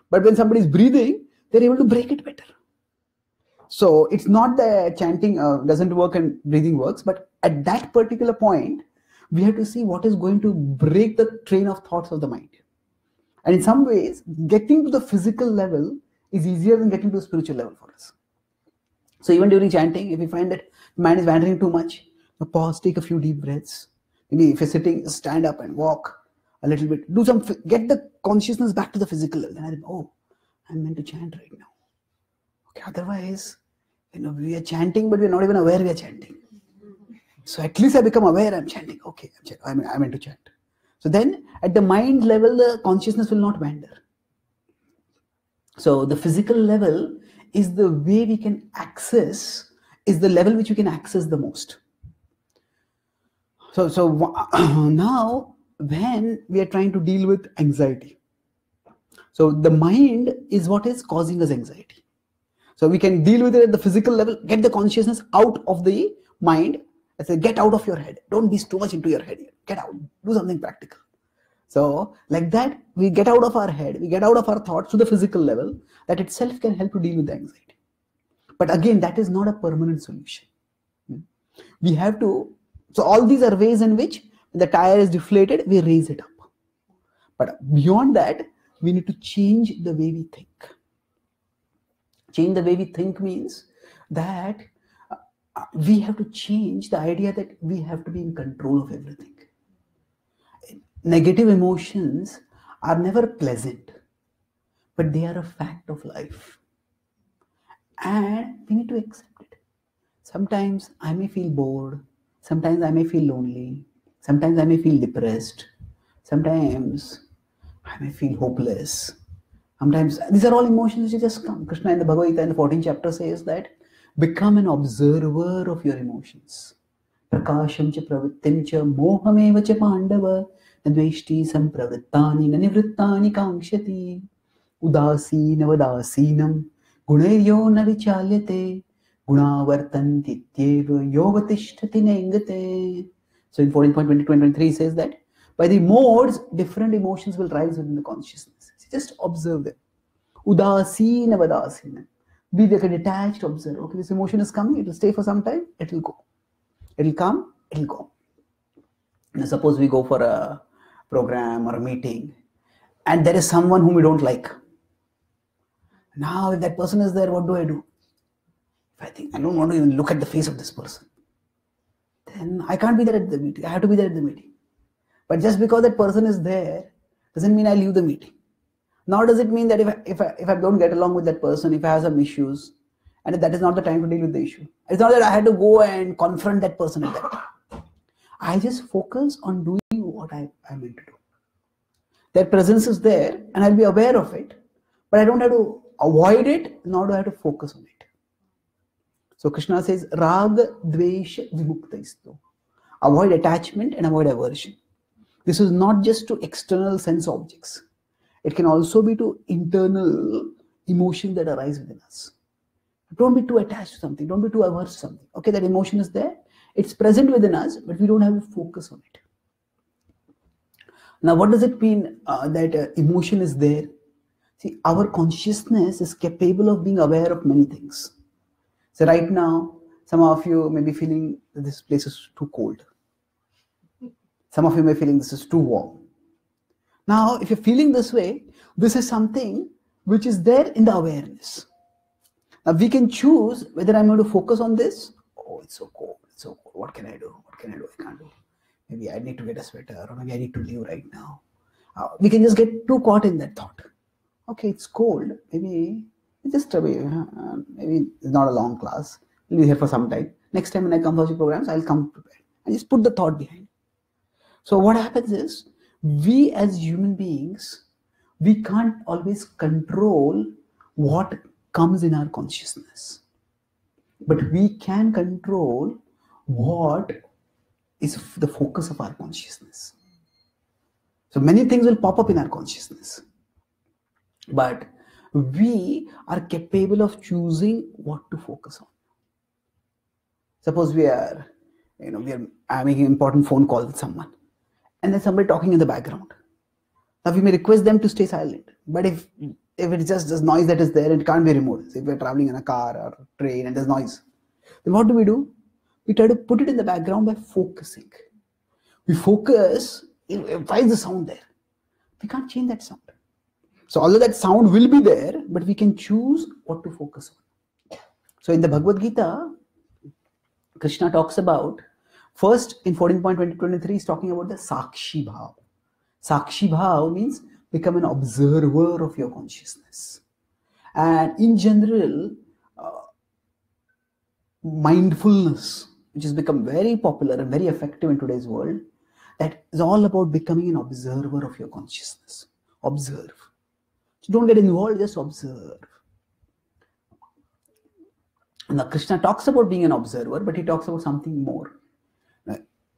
But when somebody is breathing, they're able to break it better. So it's not that chanting uh, doesn't work and breathing works, but at that particular point, we have to see what is going to break the train of thoughts of the mind. And in some ways, getting to the physical level is easier than getting to the spiritual level for us. So even during chanting, if we find that mind is wandering too much, pause, take a few deep breaths. Maybe if you're sitting, stand up and walk a little bit. Do some, get the consciousness back to the physical level. And I think, oh, I'm meant to chant right now. Okay, otherwise, you know, we are chanting, but we're not even aware we are chanting. So at least I become aware I'm chanting. Okay, I'm, chanting. I'm, I'm into chant. So then at the mind level, the consciousness will not wander. So the physical level is the way we can access, is the level which we can access the most. So, so now when we are trying to deal with anxiety, so the mind is what is causing us anxiety. So we can deal with it at the physical level, get the consciousness out of the mind I say, get out of your head. Don't be too much into your head. Get out. Do something practical. So, like that, we get out of our head, we get out of our thoughts to the physical level. That itself can help to deal with the anxiety. But again, that is not a permanent solution. Hmm. We have to, so all these are ways in which the tire is deflated, we raise it up. But beyond that, we need to change the way we think. Change the way we think means that we have to change the idea that we have to be in control of everything. Negative emotions are never pleasant, but they are a fact of life. And we need to accept it. Sometimes I may feel bored, sometimes I may feel lonely, sometimes I may feel depressed, sometimes I may feel hopeless. Sometimes these are all emotions which just come. Krishna in the Bhagavad Gita in the 14th chapter says that Become an observer of your emotions. Prakasham cha pravittim cha mohameva cha pandava nadveshti sampravrittani na nivrittani kankshati udasina vadasinam gunaryo na vichalyate gunavartantityeva yovatishtati nengate. So in 14.20 says that by the modes, different emotions will rise within the consciousness. So Just observe them. Udasina vadasina be like a detached observer. Okay, this emotion is coming, it will stay for some time, it will go. It will come, it will go. Now, suppose we go for a program or a meeting and there is someone whom we don't like. Now, if that person is there, what do I do? If I think I don't want to even look at the face of this person, then I can't be there at the meeting. I have to be there at the meeting. But just because that person is there doesn't mean I leave the meeting. Nor does it mean that if I, if I, if I don't get along with that person, if I have some issues, and that is not the time to deal with the issue. It's not that I had to go and confront that person at that time. I just focus on doing what I, I meant to do. Their presence is there, and I'll be aware of it, but I don't have to avoid it, nor do I have to focus on it. So Krishna says, Rag Dvesh Vimukta Avoid attachment and avoid aversion. This is not just to external sense objects. It can also be to internal emotions that arise within us. Don't be too attached to something. Don't be too averse to something. Okay, that emotion is there. It's present within us, but we don't have a focus on it. Now, what does it mean uh, that uh, emotion is there? See, our consciousness is capable of being aware of many things. So, right now, some of you may be feeling this place is too cold. Some of you may be feeling this is too warm. Now, if you're feeling this way, this is something which is there in the awareness. Now, we can choose whether I'm going to focus on this. Oh, it's so cold. It's so cold. What can I do? What can I do? I can't do. Maybe I need to get a sweater, or maybe I need to leave right now. Uh, we can just get too caught in that thought. Okay, it's cold. Maybe just uh, maybe it's not a long class. We'll be here for some time. Next time when I come for programs, I'll come prepared. And just put the thought behind. So what happens is we as human beings, we can't always control what comes in our consciousness. But we can control what is the focus of our consciousness. So many things will pop up in our consciousness. But we are capable of choosing what to focus on. Suppose we are, you know, we are making an important phone call with someone and there's somebody talking in the background. Now we may request them to stay silent, but if if it's just this noise that is there, it can't be removed. If we're traveling in a car or train and there's noise, then what do we do? We try to put it in the background by focusing. We focus, why is the sound there? We can't change that sound. So although that sound will be there, but we can choose what to focus on. So in the Bhagavad Gita, Krishna talks about First, in 14.2023, he's talking about the Sakshi Bhav. Sakshi Bhav means become an observer of your consciousness. And in general, uh, mindfulness, which has become very popular and very effective in today's world, that is all about becoming an observer of your consciousness. Observe. So don't get involved, just observe. Now, Krishna talks about being an observer, but he talks about something more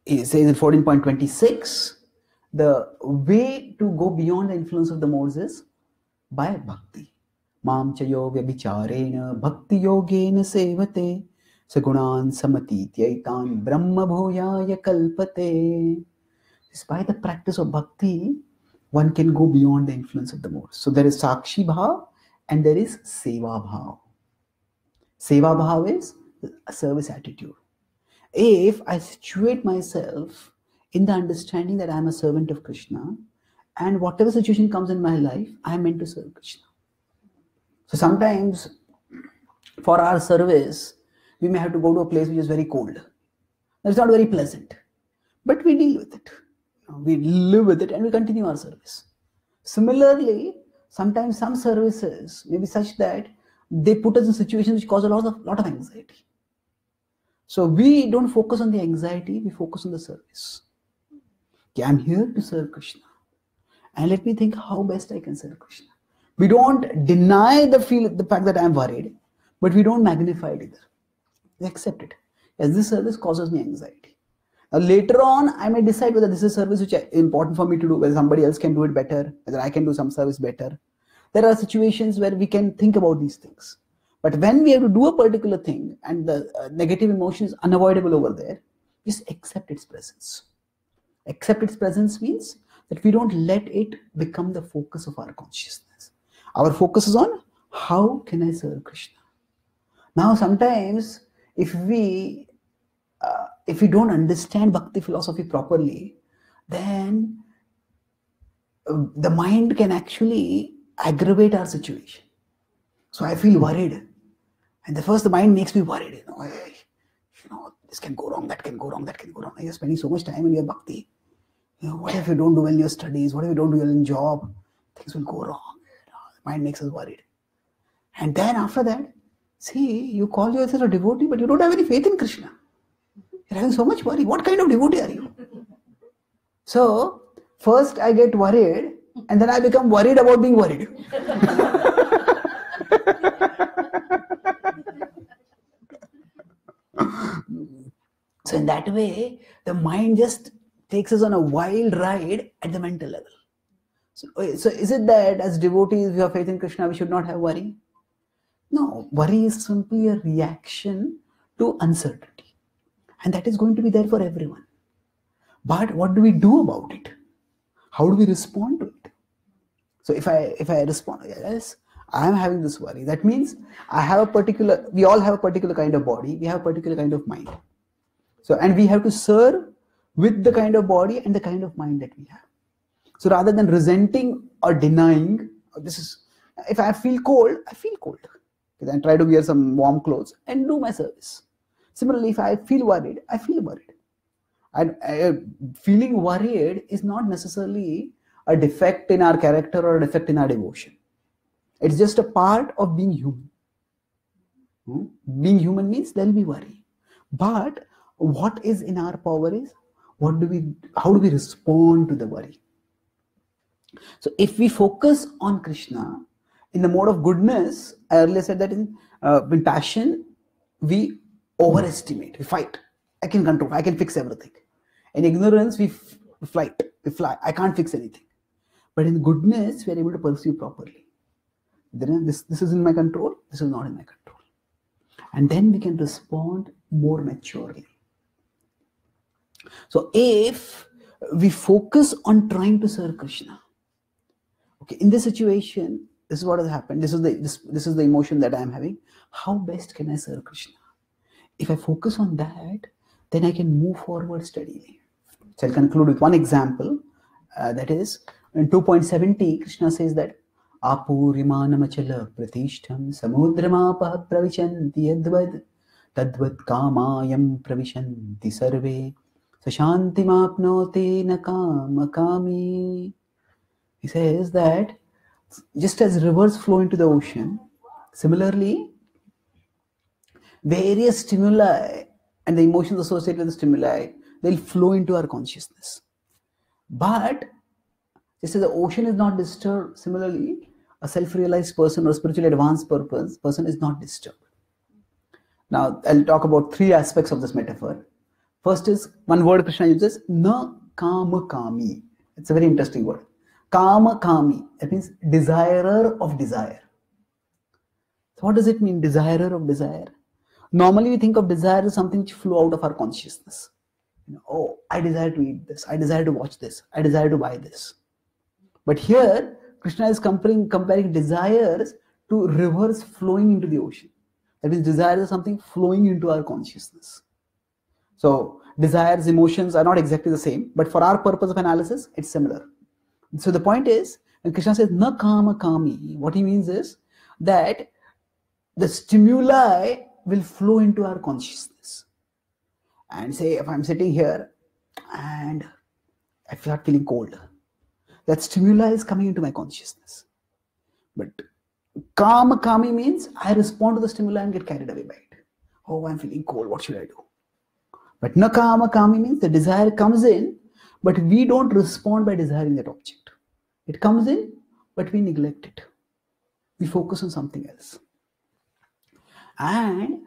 he says in 14.26 the way to go beyond the influence of the modes is by bhakti. Mam chayo vyabicharena bhakti yogena sevate sagunan samatityaitan brahma bhuyaya kalpate. It's by the practice of bhakti one can go beyond the influence of the modes so there is sakshi bhav and there is seva bhav. Seva bhav is a service attitude if I situate myself in the understanding that I'm a servant of Krishna and whatever situation comes in my life, I'm meant to serve Krishna. So sometimes for our service, we may have to go to a place which is very cold. It's not very pleasant, but we deal with it. We live with it and we continue our service. Similarly, sometimes some services may be such that they put us in situations which cause a lot of, lot of anxiety. So we don't focus on the anxiety, we focus on the service. Okay, I'm here to serve Krishna. And let me think how best I can serve Krishna. We don't deny the feel the fact that I'm worried, but we don't magnify it either. We accept it. As this service causes me anxiety. Now later on, I may decide whether this is a service which is important for me to do, whether somebody else can do it better, whether I can do some service better. There are situations where we can think about these things. But when we have to do a particular thing and the uh, negative emotion is unavoidable over there, just accept its presence. Accept its presence means that we don't let it become the focus of our consciousness. Our focus is on how can I serve Krishna. Now, sometimes if we uh, if we don't understand bhakti philosophy properly, then uh, the mind can actually aggravate our situation. So I feel worried. And the first the mind makes me worried, you know, you know, this can go wrong, that can go wrong, that can go wrong. You're spending so much time in your bhakti. You know, what if you don't do well in your studies? What if you don't do well in job? Things will go wrong. Mind makes us worried. And then after that, see, you call yourself a devotee, but you don't have any faith in Krishna. You're having so much worry. What kind of devotee are you? So, first I get worried, and then I become worried about being worried. so, in that way, the mind just takes us on a wild ride at the mental level. So, so is it that as devotees, we faith in Krishna, we should not have worry? No, worry is simply a reaction to uncertainty. And that is going to be there for everyone. But what do we do about it? How do we respond to it? So if I if I respond, yes, I am having this worry. That means I have a particular, we all have a particular kind of body, we have a particular kind of mind. So and we have to serve with the kind of body and the kind of mind that we have. So rather than resenting or denying, oh, this is if I feel cold, I feel cold. Then try to wear some warm clothes and do my service. Similarly, if I feel worried, I feel worried. And uh, feeling worried is not necessarily a defect in our character or a defect in our devotion. It's just a part of being human. Hmm? Being human means there'll be worry. But what is in our power is what do we how do we respond to the worry? So if we focus on Krishna in the mode of goodness, I earlier said that in, uh, in passion, we overestimate, we fight. I can control, I can fix everything. In ignorance, we f- flight, we fly. I can't fix anything. But in goodness, we are able to perceive properly. Then this, this is in my control, this is not in my control. And then we can respond more maturely. So if we focus on trying to serve Krishna, okay, in this situation, this is what has happened. This is the this, this is the emotion that I am having. How best can I serve Krishna? If I focus on that, then I can move forward steadily. So I'll conclude with one example. Uh, that is in 2.70, Krishna says that Apurimanamachala pratishtham samudramapah pravichanti yadvad tadvat kamayam pravishanti sarve sashantimapnoti nakamakami. He says that just as rivers flow into the ocean, similarly, various stimuli and the emotions associated with the stimuli, they'll flow into our consciousness. But just as the ocean is not disturbed, similarly, a self-realized person or spiritually advanced purpose, person is not disturbed. Now, I'll talk about three aspects of this metaphor. First is one word Krishna uses, na kama kami. It's a very interesting word. Kama kami. That means desirer of desire. So what does it mean, desirer of desire? Normally we think of desire as something which flow out of our consciousness. You know, oh, I desire to eat this. I desire to watch this. I desire to buy this. But here, Krishna is comparing, comparing desires to rivers flowing into the ocean. That means desire is something flowing into our consciousness. So desires, emotions are not exactly the same, but for our purpose of analysis, it's similar. So the point is, when Krishna says na kama kami, what he means is that the stimuli will flow into our consciousness. And say if I'm sitting here and I start feeling cold, that stimuli is coming into my consciousness. But kama kami means I respond to the stimuli and get carried away by it. Oh, I'm feeling cold. What should I do? But nakama kami means the desire comes in, but we don't respond by desiring that object. It comes in, but we neglect it. We focus on something else. And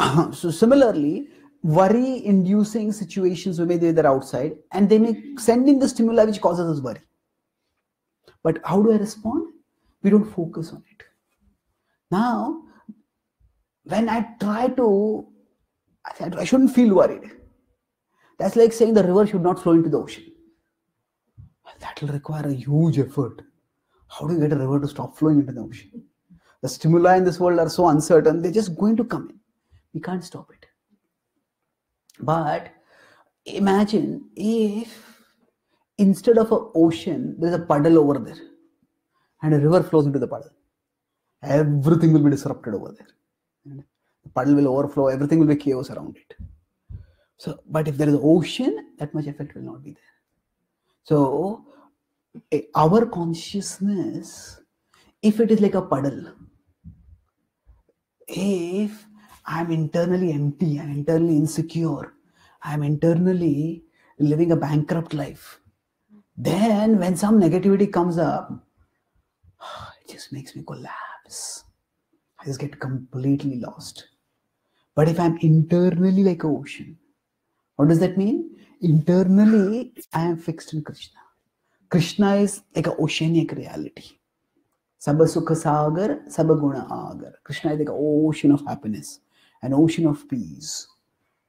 so similarly, worry inducing situations may be there outside and they may send in the stimuli which causes us worry. But how do I respond? We don't focus on it. Now, when I try to, I said, I shouldn't feel worried. That's like saying the river should not flow into the ocean. That will require a huge effort. How do you get a river to stop flowing into the ocean? The stimuli in this world are so uncertain, they're just going to come in. We can't stop it. But imagine if instead of an ocean, there's a puddle over there and a river flows into the puddle. Everything will be disrupted over there. Puddle will overflow, everything will be chaos around it. So, but if there is ocean, that much effect will not be there. So, our consciousness, if it is like a puddle, if I'm internally empty, I'm internally insecure, I'm internally living a bankrupt life, then when some negativity comes up, it just makes me collapse. I just get completely lost. But if I'm internally like an ocean, what does that mean? Internally, I am fixed in Krishna. Krishna is like an oceanic reality. Sabha Sukha Sagar, Sabha Guna Agar. Krishna is like an ocean of happiness, an ocean of peace,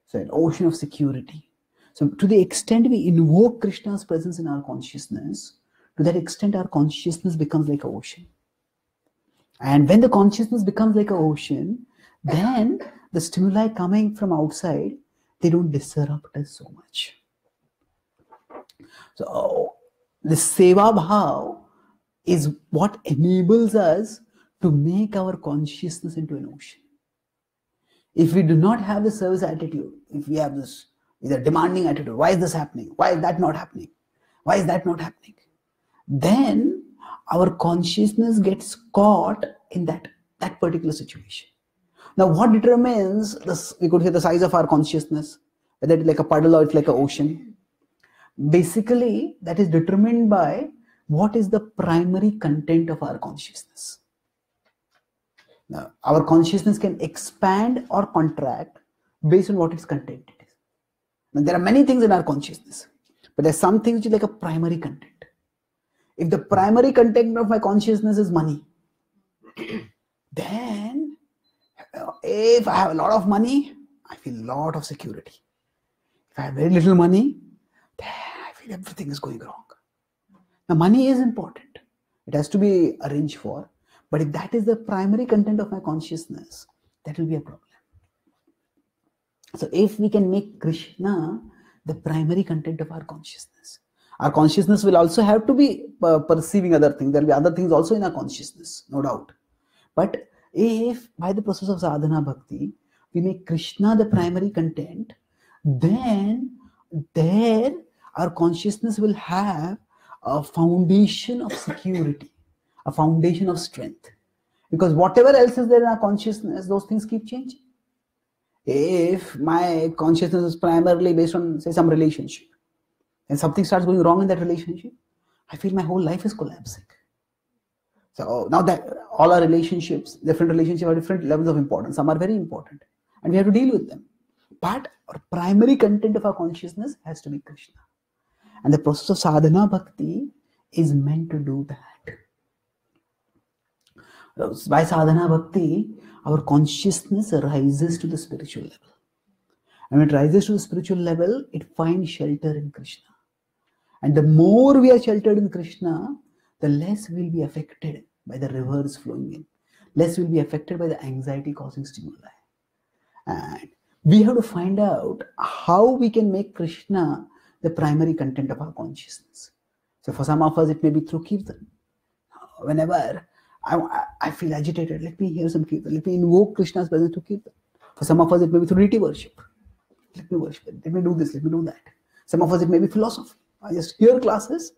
so an ocean of security. So, to the extent we invoke Krishna's presence in our consciousness, to that extent our consciousness becomes like an ocean. And when the consciousness becomes like an ocean, then the stimuli coming from outside, they don't disrupt us so much. So the seva bhav is what enables us to make our consciousness into an ocean. If we do not have the service attitude, if we have this either demanding attitude, why is this happening? Why is that not happening? Why is that not happening? Then our consciousness gets caught in that, that particular situation. Now, what determines this? We could say the size of our consciousness, whether it's like a puddle or it's like an ocean. Basically, that is determined by what is the primary content of our consciousness. Now, our consciousness can expand or contract based on what its content is. Now, there are many things in our consciousness, but there's some things which is like a primary content. If the primary content of my consciousness is money, then if I have a lot of money, I feel a lot of security. If I have very little money, I feel everything is going wrong. Now, money is important. It has to be arranged for. But if that is the primary content of my consciousness, that will be a problem. So, if we can make Krishna the primary content of our consciousness, our consciousness will also have to be uh, perceiving other things. There will be other things also in our consciousness, no doubt. But if by the process of sadhana bhakti, we make Krishna the primary content, then there our consciousness will have a foundation of security, a foundation of strength. Because whatever else is there in our consciousness, those things keep changing. If my consciousness is primarily based on, say, some relationship, and something starts going wrong in that relationship, I feel my whole life is collapsing. So now that all our relationships, different relationships are different levels of importance. Some are very important and we have to deal with them. But our primary content of our consciousness has to be Krishna. And the process of sadhana bhakti is meant to do that. By sadhana bhakti, our consciousness rises to the spiritual level. And when it rises to the spiritual level, it finds shelter in Krishna. And the more we are sheltered in Krishna, the less we'll be affected by the rivers flowing in, less we'll be affected by the anxiety causing stimuli. And we have to find out how we can make Krishna the primary content of our consciousness. So for some of us, it may be through Kirtan. Whenever I, I feel agitated, let me hear some Kirtan. Let me invoke Krishna's presence through Kirtan. For some of us, it may be through deity worship. Let me worship. Let me do this. Let me do that. Some of us, it may be philosophy. I just hear classes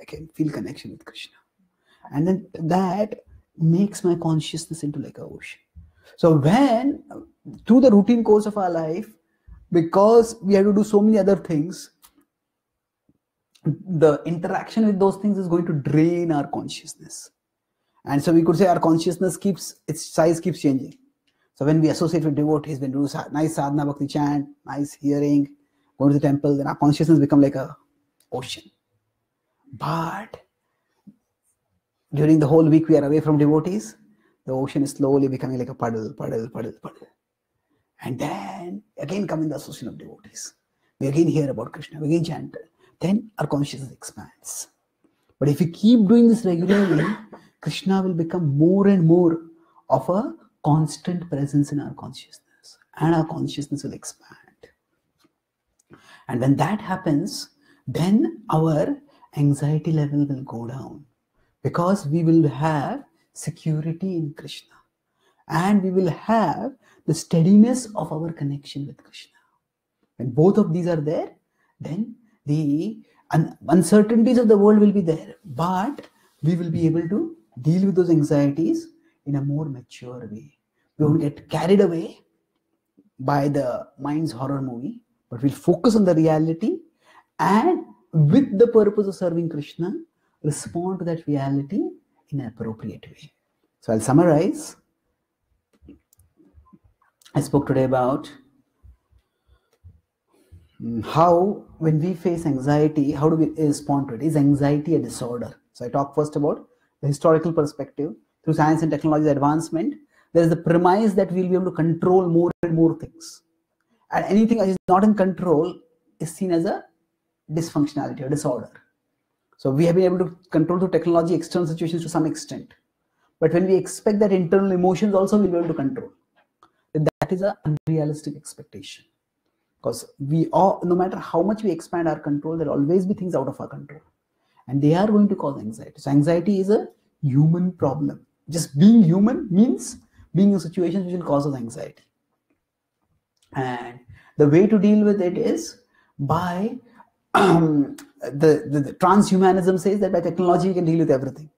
I can feel connection with Krishna. And then that makes my consciousness into like a ocean. So when through the routine course of our life, because we have to do so many other things, the interaction with those things is going to drain our consciousness. And so we could say our consciousness keeps its size keeps changing. So when we associate with devotees, when we do nice sadhana bhakti chant, nice hearing, go to the temple, then our consciousness become like a ocean. But during the whole week we are away from devotees, the ocean is slowly becoming like a puddle, puddle, puddle, puddle. And then again come in the association of devotees. We again hear about Krishna, we again chant. Then our consciousness expands. But if we keep doing this regularly, Krishna will become more and more of a constant presence in our consciousness, and our consciousness will expand. And when that happens, then our anxiety level will go down because we will have security in Krishna and we will have the steadiness of our connection with Krishna. When both of these are there, then the uncertainties of the world will be there but we will be able to deal with those anxieties in a more mature way we won't get carried away by the mind's horror movie but we'll focus on the reality and with the purpose of serving krishna respond to that reality in an appropriate way. So i'll summarize. I spoke today about Mm, how when we face anxiety how do we respond to it? Is anxiety a disorder? So i talk first about the historical perspective. Through science and technology advancement there is the premise that we'll be able to control more and more things. And anything that is not in control is seen as a dysfunctionality or disorder. So we have been able to control through technology external situations to some extent. But when we expect that internal emotions also we'll be able to control. That is an unrealistic expectation. Because we all no matter how much we expand our control there'll always be things out of our control. And they are going to cause anxiety. So anxiety is a human problem. Just being human means being in situations which will cause us anxiety. And the way to deal with it is by um, the, the, the transhumanism says that by technology you can deal with everything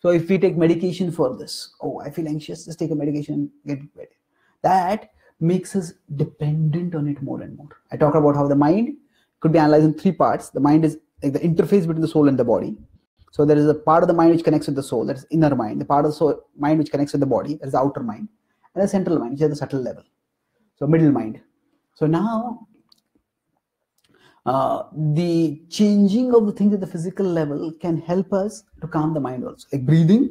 so if we take medication for this oh i feel anxious just take a medication get better that makes us dependent on it more and more. I talk about how the mind could be analyzed in three parts. The mind is like the interface between the soul and the body. So there is a part of the mind which connects with the soul, that is inner mind. The part of the soul, mind which connects with the body, that is the outer mind, and the central mind, which is the subtle level. So middle mind. So now uh, the changing of the things at the physical level can help us to calm the mind also. Like breathing,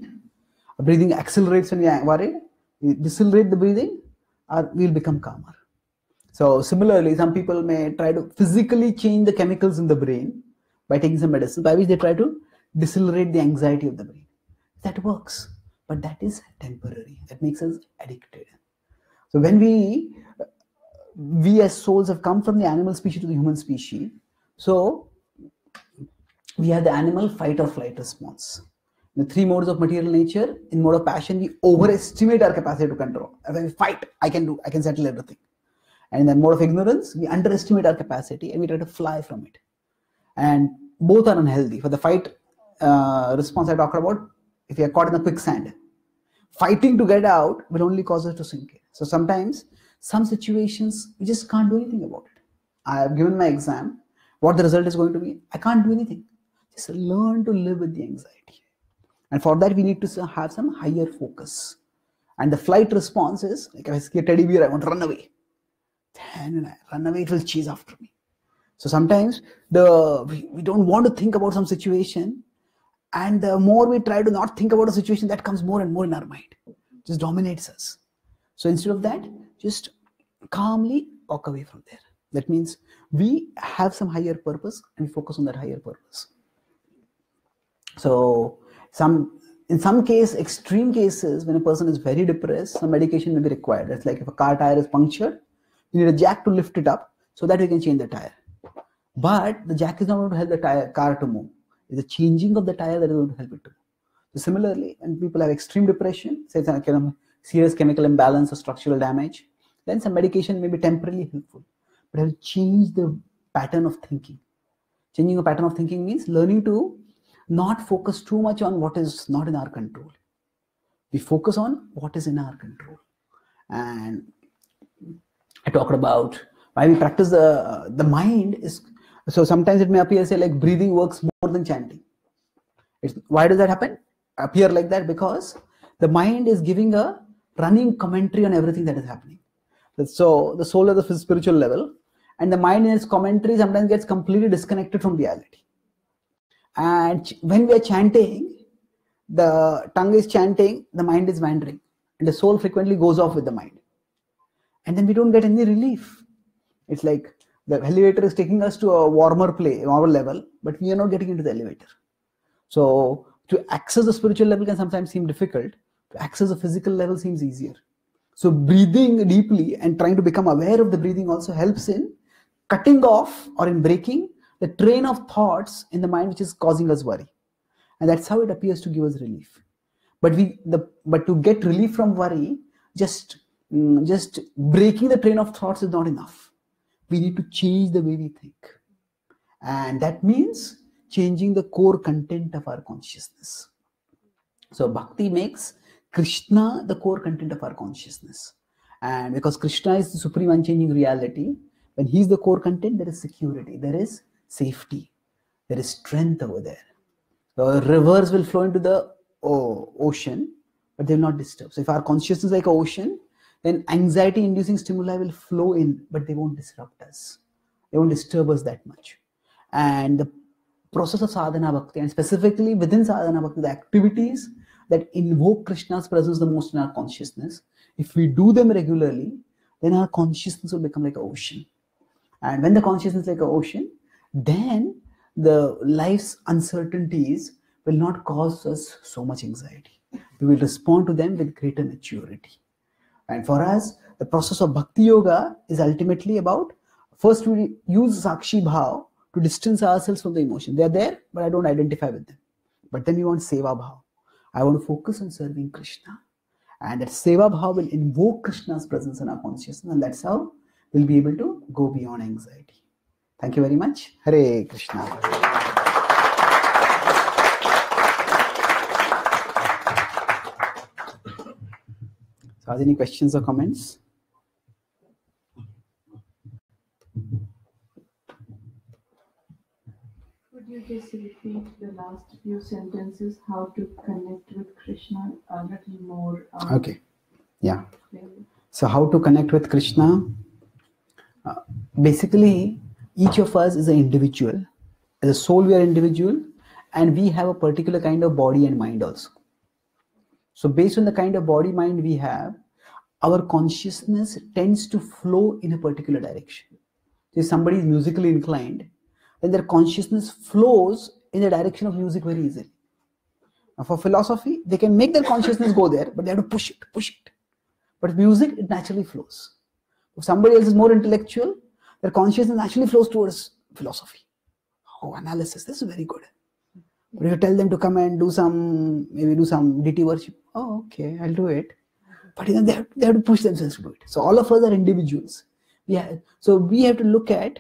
breathing accelerates when we are worried. You decelerate the breathing, or we'll become calmer. So similarly, some people may try to physically change the chemicals in the brain by taking some medicine, by which they try to decelerate the anxiety of the brain. That works, but that is temporary. That makes us addicted. So when we we as souls have come from the animal species to the human species, so we have the animal fight or flight response. The three modes of material nature in mode of passion we overestimate our capacity to control. When we fight i can do i can settle everything. And in the mode of ignorance we underestimate our capacity and we try to fly from it. And both are unhealthy. For the fight uh, response i talked about if you are caught in the quicksand fighting to get out will only cause us to sink so sometimes some situations we just can't do anything about it i have given my exam what the result is going to be i can't do anything just learn to live with the anxiety and for that, we need to have some higher focus. And the flight response is like if I see a teddy bear, I want to run away. Then I run away, it will chase after me. So sometimes the we don't want to think about some situation. And the more we try to not think about a situation, that comes more and more in our mind. Just dominates us. So instead of that, just calmly walk away from there. That means we have some higher purpose and we focus on that higher purpose. So some in some case extreme cases when a person is very depressed some medication may be required it's like if a car tire is punctured you need a jack to lift it up so that you can change the tire but the jack is not going to help the tire car to move it's the changing of the tire that is going to help it to move so similarly when people have extreme depression say a serious chemical imbalance or structural damage then some medication may be temporarily helpful but it will change the pattern of thinking changing a pattern of thinking means learning to not focus too much on what is not in our control. We focus on what is in our control. And I talked about why we practice the the mind is so sometimes it may appear say like breathing works more than chanting. It's, why does that happen? Appear like that because the mind is giving a running commentary on everything that is happening. So the soul is the spiritual level, and the mind in its commentary sometimes gets completely disconnected from reality. And when we are chanting, the tongue is chanting, the mind is wandering, and the soul frequently goes off with the mind. And then we don't get any relief. It's like the elevator is taking us to a warmer play, warmer level, but we are not getting into the elevator. So to access the spiritual level can sometimes seem difficult. Access the physical level seems easier. So breathing deeply and trying to become aware of the breathing also helps in cutting off or in breaking the train of thoughts in the mind which is causing us worry and that's how it appears to give us relief but we the but to get relief from worry just mm, just breaking the train of thoughts is not enough we need to change the way we think and that means changing the core content of our consciousness. So bhakti makes Krishna the core content of our consciousness. And because Krishna is the supreme unchanging reality, when he's the core content, there is security, there is safety, there is strength over there. The rivers will flow into the oh, ocean, but they will not disturb. So if our consciousness is like an ocean, then anxiety inducing stimuli will flow in, but they won't disrupt us. They won't disturb us that much. And the process of sadhana bhakti, and specifically within sadhana bhakti, the activities that invoke Krishna's presence the most in our consciousness, if we do them regularly, then our consciousness will become like an ocean. And when the consciousness is like an ocean, then the life's uncertainties will not cause us so much anxiety. We will respond to them with greater maturity. And for us, the process of bhakti yoga is ultimately about first we use sakshi bhav to distance ourselves from the emotion. They are there, but I don't identify with them. But then we want seva bhav. I want to focus on serving Krishna. And that seva bhav will invoke Krishna's presence in our consciousness, and that's how we'll be able to go beyond anxiety. Thank you very much. Hare Krishna. So, are there any questions or comments? Could you just repeat the last few sentences, how to connect with Krishna a little more? um, Okay. Yeah. So, how to connect with Krishna? Uh, basically, each of us is an individual. As a soul, we are individual, and we have a particular kind of body and mind also. So, based on the kind of body mind we have, our consciousness tends to flow in a particular direction. If somebody is musically inclined, their consciousness flows in the direction of music very easily. Now, for philosophy, they can make their consciousness go there, but they have to push it, push it. But music, it naturally flows. If somebody else is more intellectual, their consciousness naturally flows towards philosophy. Oh, analysis, this is very good. But if you tell them to come and do some, maybe do some deity worship, oh, okay, I'll do it. But you know, they have, they have to push themselves to do it. So all of us are individuals. Yeah. So we have to look at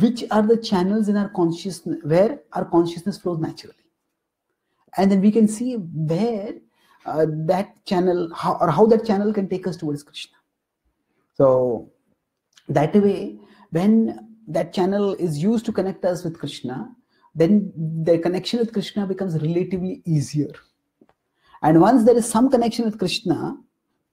which are the channels in our consciousness where our consciousness flows naturally. And then we can see where uh, that channel how, or how that channel can take us towards krishna. So that way when that channel is used to connect us with krishna then the connection with krishna becomes relatively easier. And once there is some connection with krishna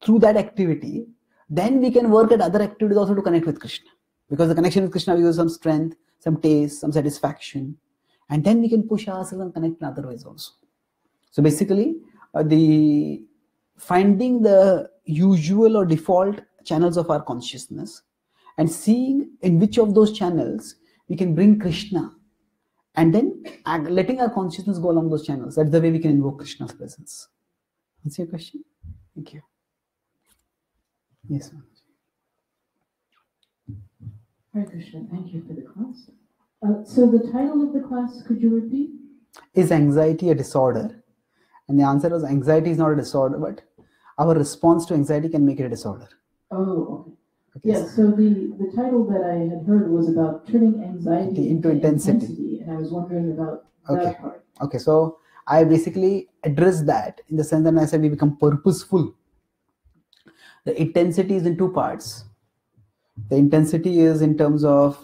through that activity then we can work at other activities also to connect with krishna because the connection with krishna gives us some strength some taste some satisfaction and then we can push ourselves and connect in other ways also so basically, uh, the finding the usual or default channels of our consciousness and seeing in which of those channels we can bring Krishna and then letting our consciousness go along those channels. That's the way we can invoke Krishna's presence. Answer your question? Thank you. Yes. ma'am. Hare Krishna, thank you for the class. Uh, so the title of the class, could you repeat? Is anxiety a disorder? And the answer was anxiety is not a disorder, but our response to anxiety can make it a disorder. Oh, okay. Okay, Yeah, so the, the title that I had heard was about turning anxiety Into intensity. And I was wondering about Okay. that part. Okay, so I basically address that in the sense that I said we become purposeful. The intensity is in two parts. The intensity is in terms of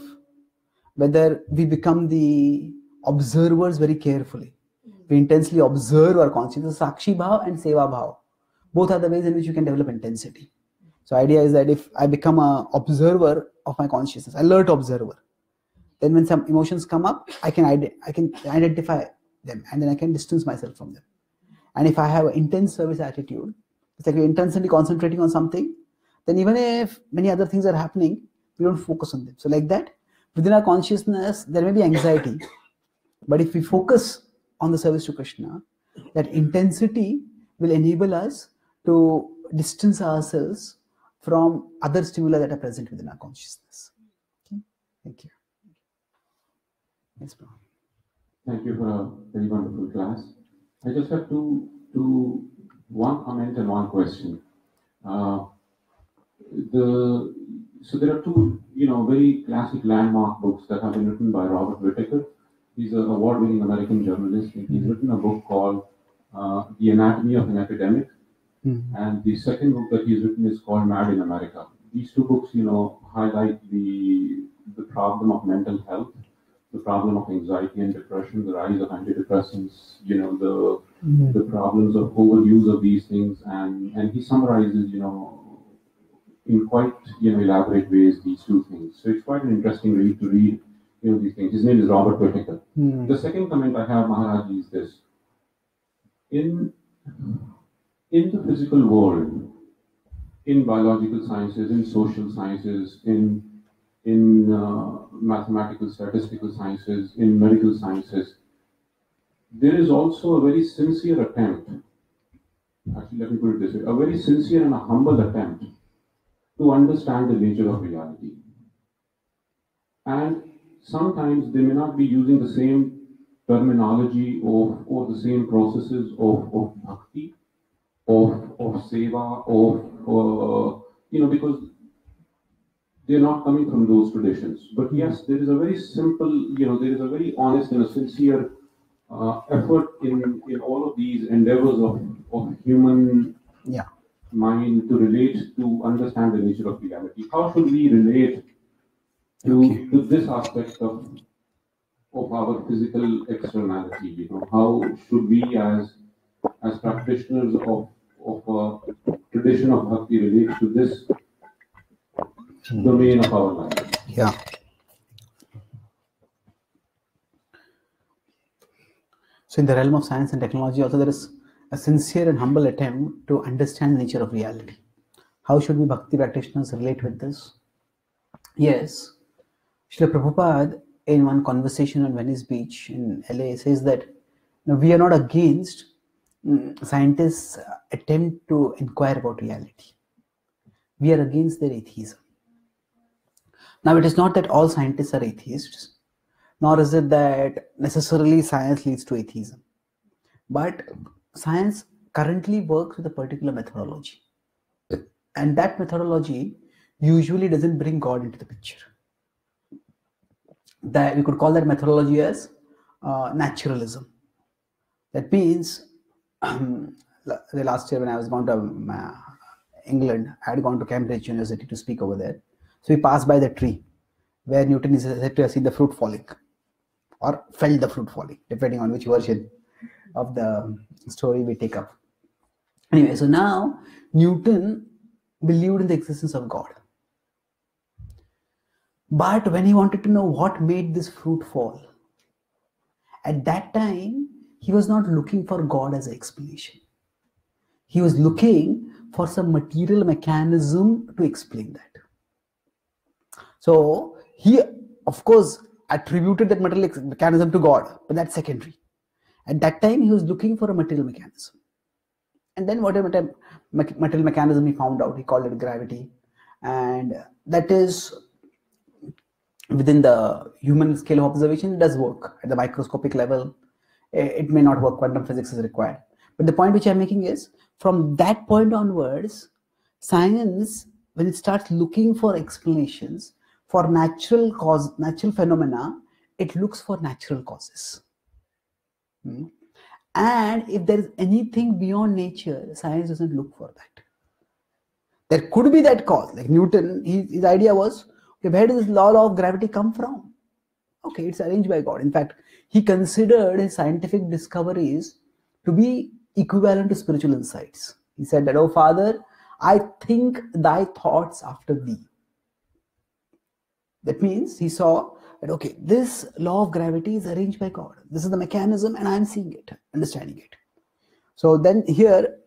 whether we become the observers very carefully. Hmm. We intensely observe our consciousness, sakshi bhav and seva bhav. Both are the ways in which you can develop intensity. So idea is that if I become a observer of my consciousness, alert observer, then when some emotions come up, I can ide- I can identify them and then I can distance myself from them. And if I have an intense service attitude, it's like you're intensely concentrating on something, then even if many other things are happening, we don't focus on them. So, like that, within our consciousness, there may be anxiety, but if we focus on the service to Krishna, that intensity will enable us to distance ourselves from other stimuli that are present within our consciousness. Okay, thank you. Yes, bro. Thank you for a very wonderful class. I just have two, two, one comment and one question. Uh, the so there are two, you know, very classic landmark books that have been written by Robert Whitaker. He's an award-winning American journalist. and He's written a book called uh, The Anatomy of an Epidemic. And the second book that he's written is called Mad in America. These two books, you know, highlight the the problem of mental health, the problem of anxiety and depression, the rise of antidepressants, you know, the the problems of overuse of these things, and and he summarizes, you know, in quite you know elaborate ways these two things. So it's quite an interesting read to read, you know, these things. His name is Robert Whitaker. The second comment I have, Maharaj, is this: in in the physical world, in biological sciences, in social sciences, in in uh, mathematical, statistical sciences, in medical sciences, there is also a very sincere attempt. Actually, let me put it this way: a very sincere and a humble attempt to understand the nature of reality. And sometimes they may not be using the same terminology of or the same processes of, of bhakti, of of seva, of uh, you know, because they're not coming from those traditions. But yes, there is a very simple, you know, there is a very honest and a sincere uh, effort in, in all of these endeavors of, of human Yeah. Mind to relate to understand the nature of reality. How should we relate to, to this aspect of of our physical externality? You know, how should we as as practitioners of of a tradition of bhakti relate to this hmm. domain of our life? Yeah. So, in the realm of science and technology, also there is a sincere and humble attempt to understand the nature of reality. How should we bhakti practitioners relate with this? Yes, Srila Prabhupada, in one conversation on Venice Beach in LA, says that we are not against mm, scientists' attempt to inquire about reality. We are against their atheism. Now, it is not that all scientists are atheists, nor is it that necessarily science leads to atheism. But science currently works with a particular methodology. And that methodology usually doesn't bring God into the picture. That we could call that methodology as uh, naturalism. That means um, the last year when I was going to um, uh, England, I had gone to Cambridge University to speak over there. So we passed by the tree where Newton is said to have seen the fruit falling or felt the fruit falling, depending on which version of the story we take up. Anyway, so now Newton believed in the existence of God. But when he wanted to know what made this fruit fall, at that time he was not looking for God as an explanation. He was looking for some material mechanism to explain that. So he, of course, attributed that material mechanism to God, but that's secondary. At that time, he was looking for a material mechanism. And then whatever material mechanism he found out, he called it gravity. And that is within the human scale of observation, it does work at the microscopic level. It may not work, quantum physics is required. But the point which I'm making is from that point onwards, science, when it starts looking for explanations for natural cause, natural phenomena, it looks for natural causes. Hmm. And if there is anything beyond nature, science doesn't look for that. There could be that cause. Like Newton, he, his idea was, okay, where does this law of gravity come from? Okay, it's arranged by God. In fact, he considered his scientific discoveries to be equivalent to spiritual insights. He said that, Oh Father, I think thy thoughts after thee. That means he saw that, okay, this law of gravity is arranged by God. This is the mechanism, and I'm seeing it, understanding it. So then here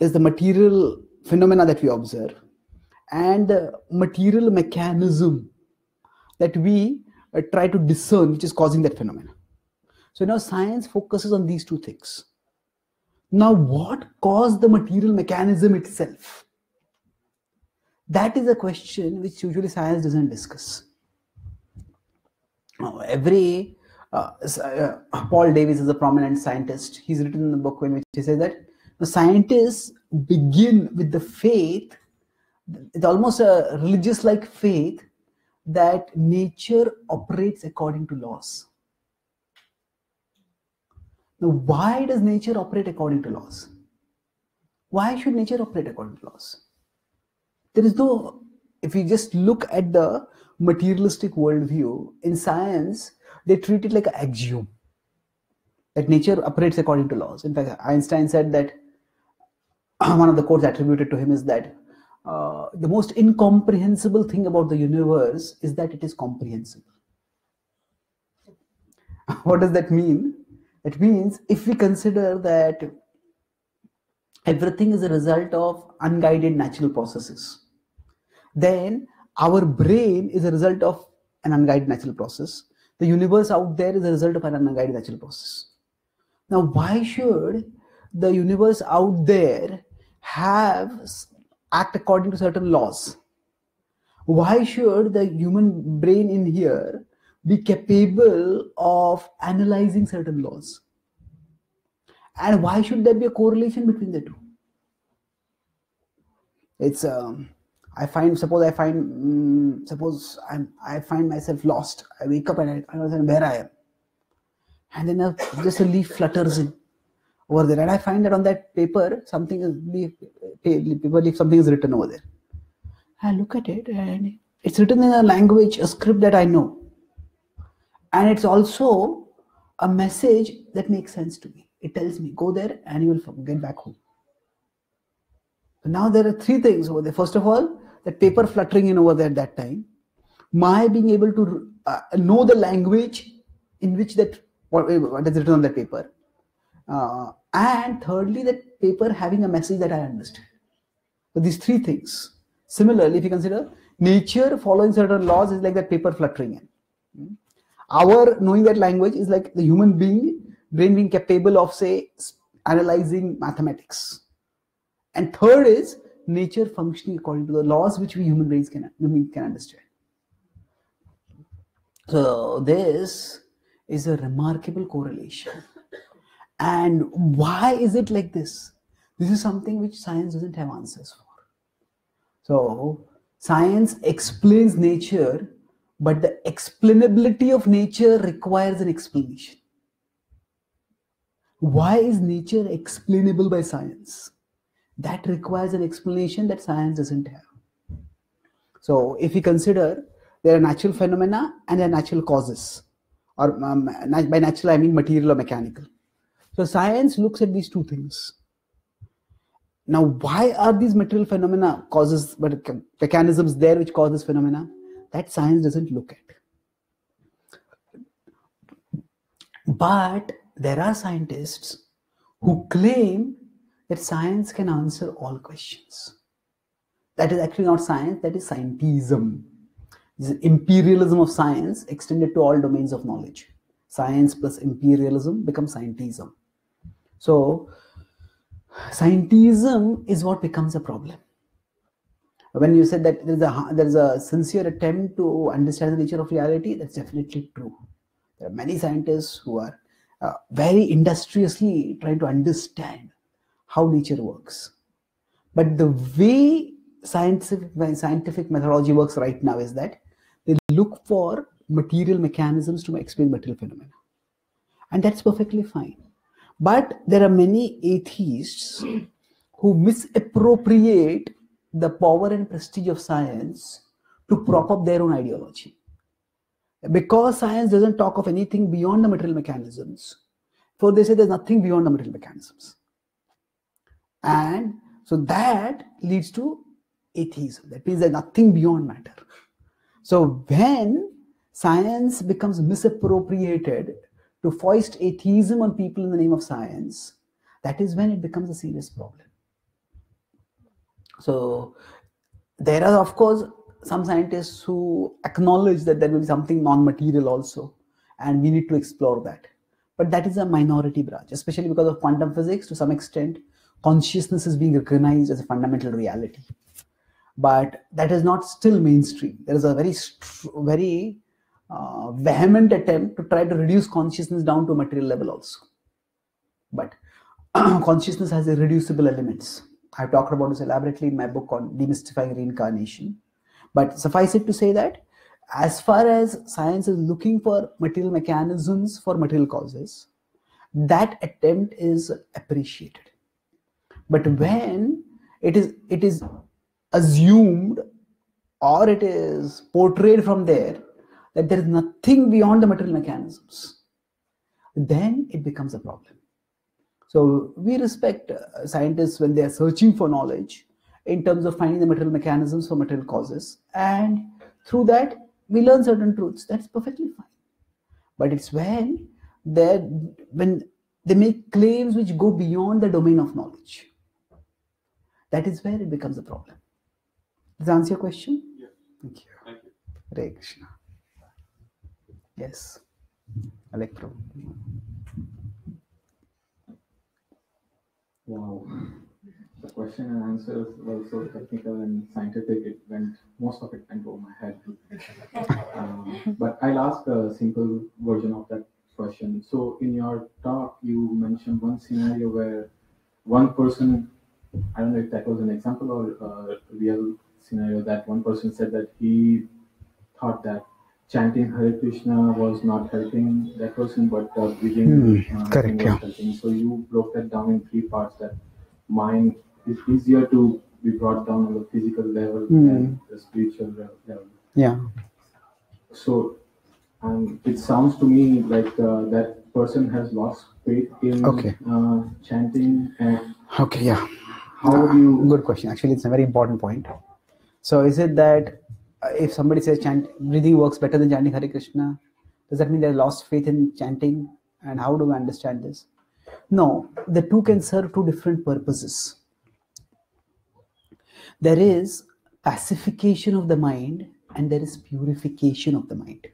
is the material phenomena that we observe and the material mechanism that we uh, try to discern, which is causing that phenomena. So now science focuses on these two things. Now, what caused the material mechanism itself? That is a question which usually science doesn't discuss. Every uh, uh, Paul Davies is a prominent scientist. He's written in the book in which he says that the scientists begin with the faith. It's almost a religious-like faith that nature operates according to laws. Now, why does nature operate according to laws? Why should nature operate according to laws? There is no, if you just look at the materialistic worldview, in science, they treat it like an axiom that nature operates according to laws. In fact, Einstein said that one of the quotes attributed to him is that uh, the most incomprehensible thing about the universe is that it is comprehensible. what does that mean? It means if we consider that everything is a result of unguided natural processes, then our brain is a result of an unguided natural process. The universe out there is a result of an unguided natural process. Now, why should the universe out there have act according to certain laws? Why should the human brain in here be capable of analyzing certain laws? And why should there be a correlation between the two? It's um, I find suppose I find um, suppose I'm I find myself lost. I wake up and I, don't know where I am, and then a, just a leaf flutters in over there, and I find that on that paper something is leaf paper leaf something is written over there. I look at it and it's written in a language, a script that I know, and it's also a message that makes sense to me. It tells me go there and you will get back home. Now there are three things over there. First of all, that paper fluttering in over there at that time, my being able to uh, know the language in which that what, what is written on that paper, uh, and thirdly, that paper having a message that I understand. So these three things. Similarly, if you consider nature following certain laws is like that paper fluttering in. Hmm? Our knowing that language is like the human being brain being capable of say analyzing mathematics. And third is nature functioning according to the laws which we human brains can, can understand. So this is a remarkable correlation. And why is it like this? This is something which science doesn't have answers for. So science explains nature, but the explainability of nature requires an explanation. Why is nature explainable by science? That requires an explanation that science doesn't have. So if we consider there are natural phenomena and there are natural causes, or um, by natural I mean material or mechanical. So science looks at these two things. Now, why are these material phenomena causes, but mechanisms there which causes phenomena? That science doesn't look at. But there are scientists who claim that science can answer all questions. That is actually not science, that is scientism. This is imperialism of science extended to all domains of knowledge. Science plus imperialism becomes scientism. So, scientism is what becomes a problem. When you said that there's a, there's a sincere attempt to understand the nature of reality, that's definitely true. There are many scientists who are uh, very industriously trying to understand how nature works. But the way scientific, scientific methodology works right now is that they look for material mechanisms to explain material phenomena. And that's perfectly fine. But there are many atheists who misappropriate the power and prestige of science to prop up their own ideology. Because science doesn't talk of anything beyond the material mechanisms, for they say there's nothing beyond the material mechanisms. And so that leads to atheism. That means there's nothing beyond matter. So when science becomes misappropriated to foist atheism on people in the name of science, that is when it becomes a serious problem. So there are, of course, some scientists who acknowledge that there will be something non-material also, and we need to explore that. But that is a minority branch, especially because of quantum physics to some extent consciousness is being recognized as a fundamental reality. But that is not still mainstream. There is a very very uh, vehement attempt to try to reduce consciousness down to a material level also. But consciousness has irreducible elements. I've talked about this elaborately in my book on demystifying reincarnation. But suffice it to say that as far as science is looking for material mechanisms for material causes that attempt is appreciated. But when it is it is assumed or it is portrayed from there that there is nothing beyond the material mechanisms, then it becomes a problem. So we respect uh, scientists when they are searching for knowledge in terms of finding the material mechanisms for material causes, and through that we learn certain truths. That's perfectly fine. But it's when they when they make claims which go beyond the domain of knowledge. That is where it becomes a problem. Does that answer your question? Yes. Thank you. Thank you. Hare Krishna. Yes. Electro. Wow. The question and answers were so technical and scientific, it went, most of it went over my head. Um, but I'll ask a simple version of that question. So, in your talk, you mentioned one scenario where one person, I don't know if that was an example or a real scenario, that one person said that he thought that chanting Hare Krishna was not helping that person, but uh, breathing Hmm, uh, correct, yeah. helping. So you broke that down in three parts. That mind is easier to be brought down on the physical level Hmm. than the spiritual level. Yeah. So um, it sounds to me like uh, that person has lost faith in Okay. uh, chanting. And Okay. Yeah. How do you? Good question. Actually, it's a very important point. So, is it that uh, if somebody says chant breathing works better than chanting Hare Krishna, does that mean they lost faith in chanting? And how do we understand this? No, the two can serve two different purposes. There is pacification of the mind and there is purification of the mind.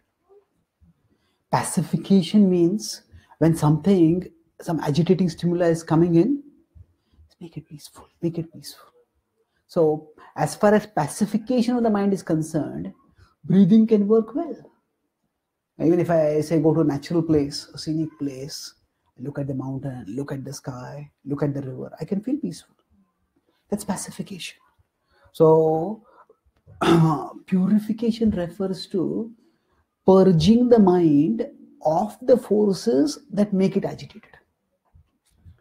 Pacification means when something, some agitating stimuli is coming in, make it peaceful, make it peaceful. So, as far as pacification of the mind is concerned, breathing can work well. Even if I say go to a natural place, a scenic place, look at the mountain, look at the sky, look at the river, I can feel peaceful. That's pacification. So, purification refers to purging the mind of the forces that make it agitated.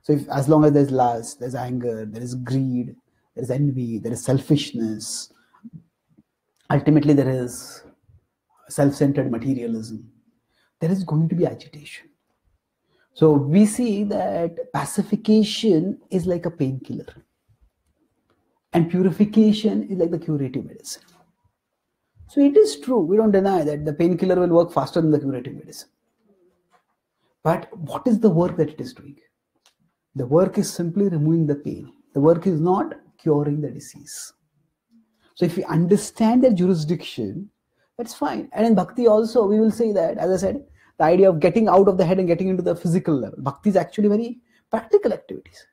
So, if, as long as there's lust, there's anger, there is greed, there is envy, there is selfishness, ultimately, there is self centered materialism, there is going to be agitation. So, we see that pacification is like a painkiller, and purification is like the curative medicine. So, it is true, we don't deny that the painkiller will work faster than the curative medicine. But what is the work that it is doing? The work is simply removing the pain. The work is not curing the disease. So if we understand their jurisdiction, that's fine. And in bhakti also, we will say that, as I said, the idea of getting out of the head and getting into the physical level. Bhakti is actually very practical activities.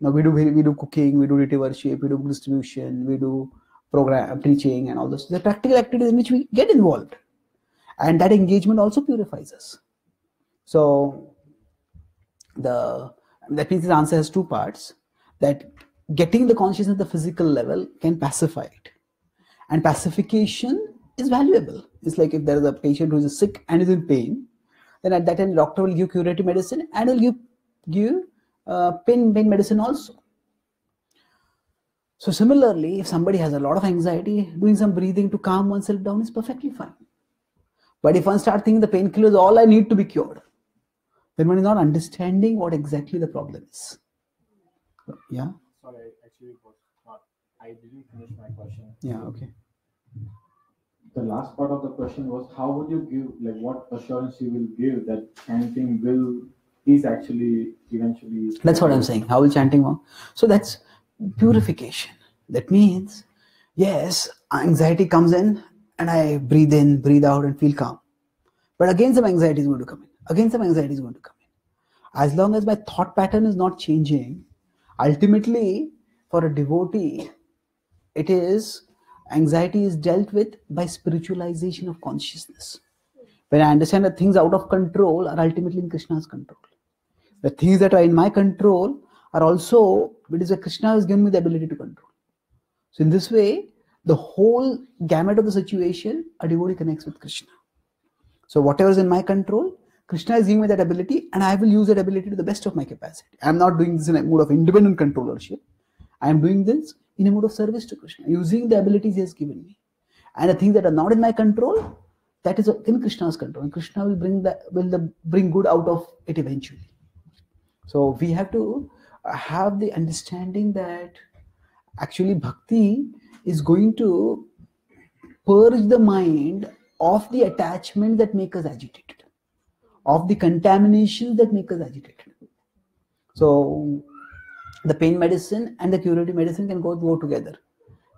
Now we do we do cooking, we do deity worship, we do distribution, we do program teaching and all those. The practical activities in which we get involved. And that engagement also purifies us. So the that means the answer has two parts that getting the consciousness at the physical level can pacify it. And pacification is valuable. It's like if there is a patient who is sick and is in pain then at that time doctor will give curative medicine and will give give uh, pain pain medicine also. So similarly if somebody has a lot of anxiety doing some breathing to calm oneself down is perfectly fine. But if one starts thinking the painkiller is all i need to be cured then one is not understanding what exactly the problem is. Yeah, Sorry, I actually was not. I didn't finish my question. yeah, okay. The last part of the question was how would you give, like, what assurance you will give that chanting will is actually eventually. That's what I'm saying. How will chanting work? So that's purification. That means, yes, anxiety comes in and I breathe in, breathe out, and feel calm. But again, some anxiety is going to come in. Again, some anxiety is going to come in. As long as my thought pattern is not changing, ultimately, for a devotee, it is anxiety is dealt with by spiritualization of consciousness. When I understand that things out of control are ultimately in Krishna's control. The things that are in my control are also it is because Krishna has given me the ability to control. So in this way, the whole gamut of the situation, a devotee connects with Krishna. So whatever is in my control, Krishna is giving me that ability, and I will use that ability to the best of my capacity. I'm not doing this in a mood of independent controllership. I am doing this in a mood of service to Krishna, using the abilities He has given me. And the things that are not in my control, that is in Krishna's control. And Krishna will bring the will the, bring good out of it eventually. So we have to have the understanding that actually bhakti is going to purge the mind of the attachment that make us agitated, of the contamination that make us agitated. So the pain medicine and the curative medicine can go, go together.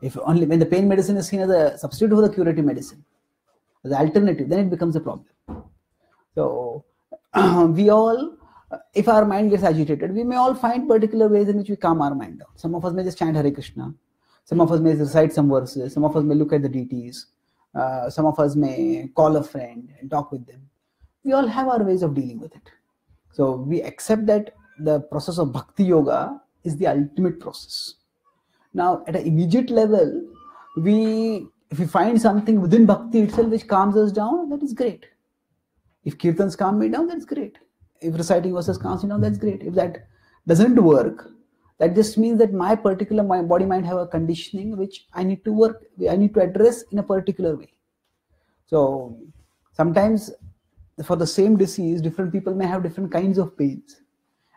If only when the pain medicine is seen as a substitute for the curative medicine, as alternative, then it becomes a problem. So we all, if our mind gets agitated, we may all find particular ways in which we calm our mind down. Some of us may just chant Hare Krishna. Some of us may recite some verses. Some of us may look at the deities. Uh, some of us may call a friend and talk with them. We all have our ways of dealing with it. So we accept that the process of bhakti yoga is the ultimate process. Now, at an immediate level, we if we find something within bhakti itself which calms us down, that is great. If kirtans calm me down, that's great. If reciting verses calms me down, that's great. If that doesn't work, that just means that my particular my body mind have a conditioning which I need to work, I need to address in a particular way. So sometimes for the same disease, different people may have different kinds of pains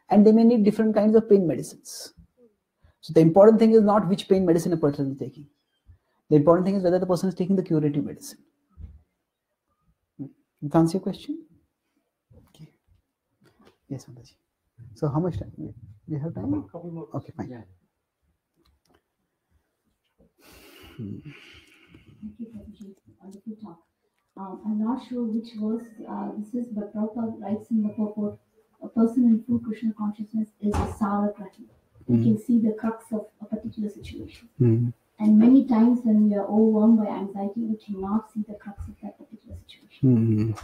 and they may need different kinds of pain medicines. So the important thing is not which pain medicine a person is taking. The important thing is whether the person is taking the curative medicine. Hmm. That answer your question? Okay. Yes, Mataji. So how much time? We- We have time? Couple more. Okay, fine. Yeah. Hmm. Thank you, Prabhuji. Wonderful talk. Um, I'm not sure which verse uh, this is, but Prabhupada writes in the purport, a person in full Krishna consciousness is a Saragrahi. He can see the crux of a particular situation. Mm. And many times when we are overwhelmed by anxiety, we cannot see the crux of that particular situation. Mm.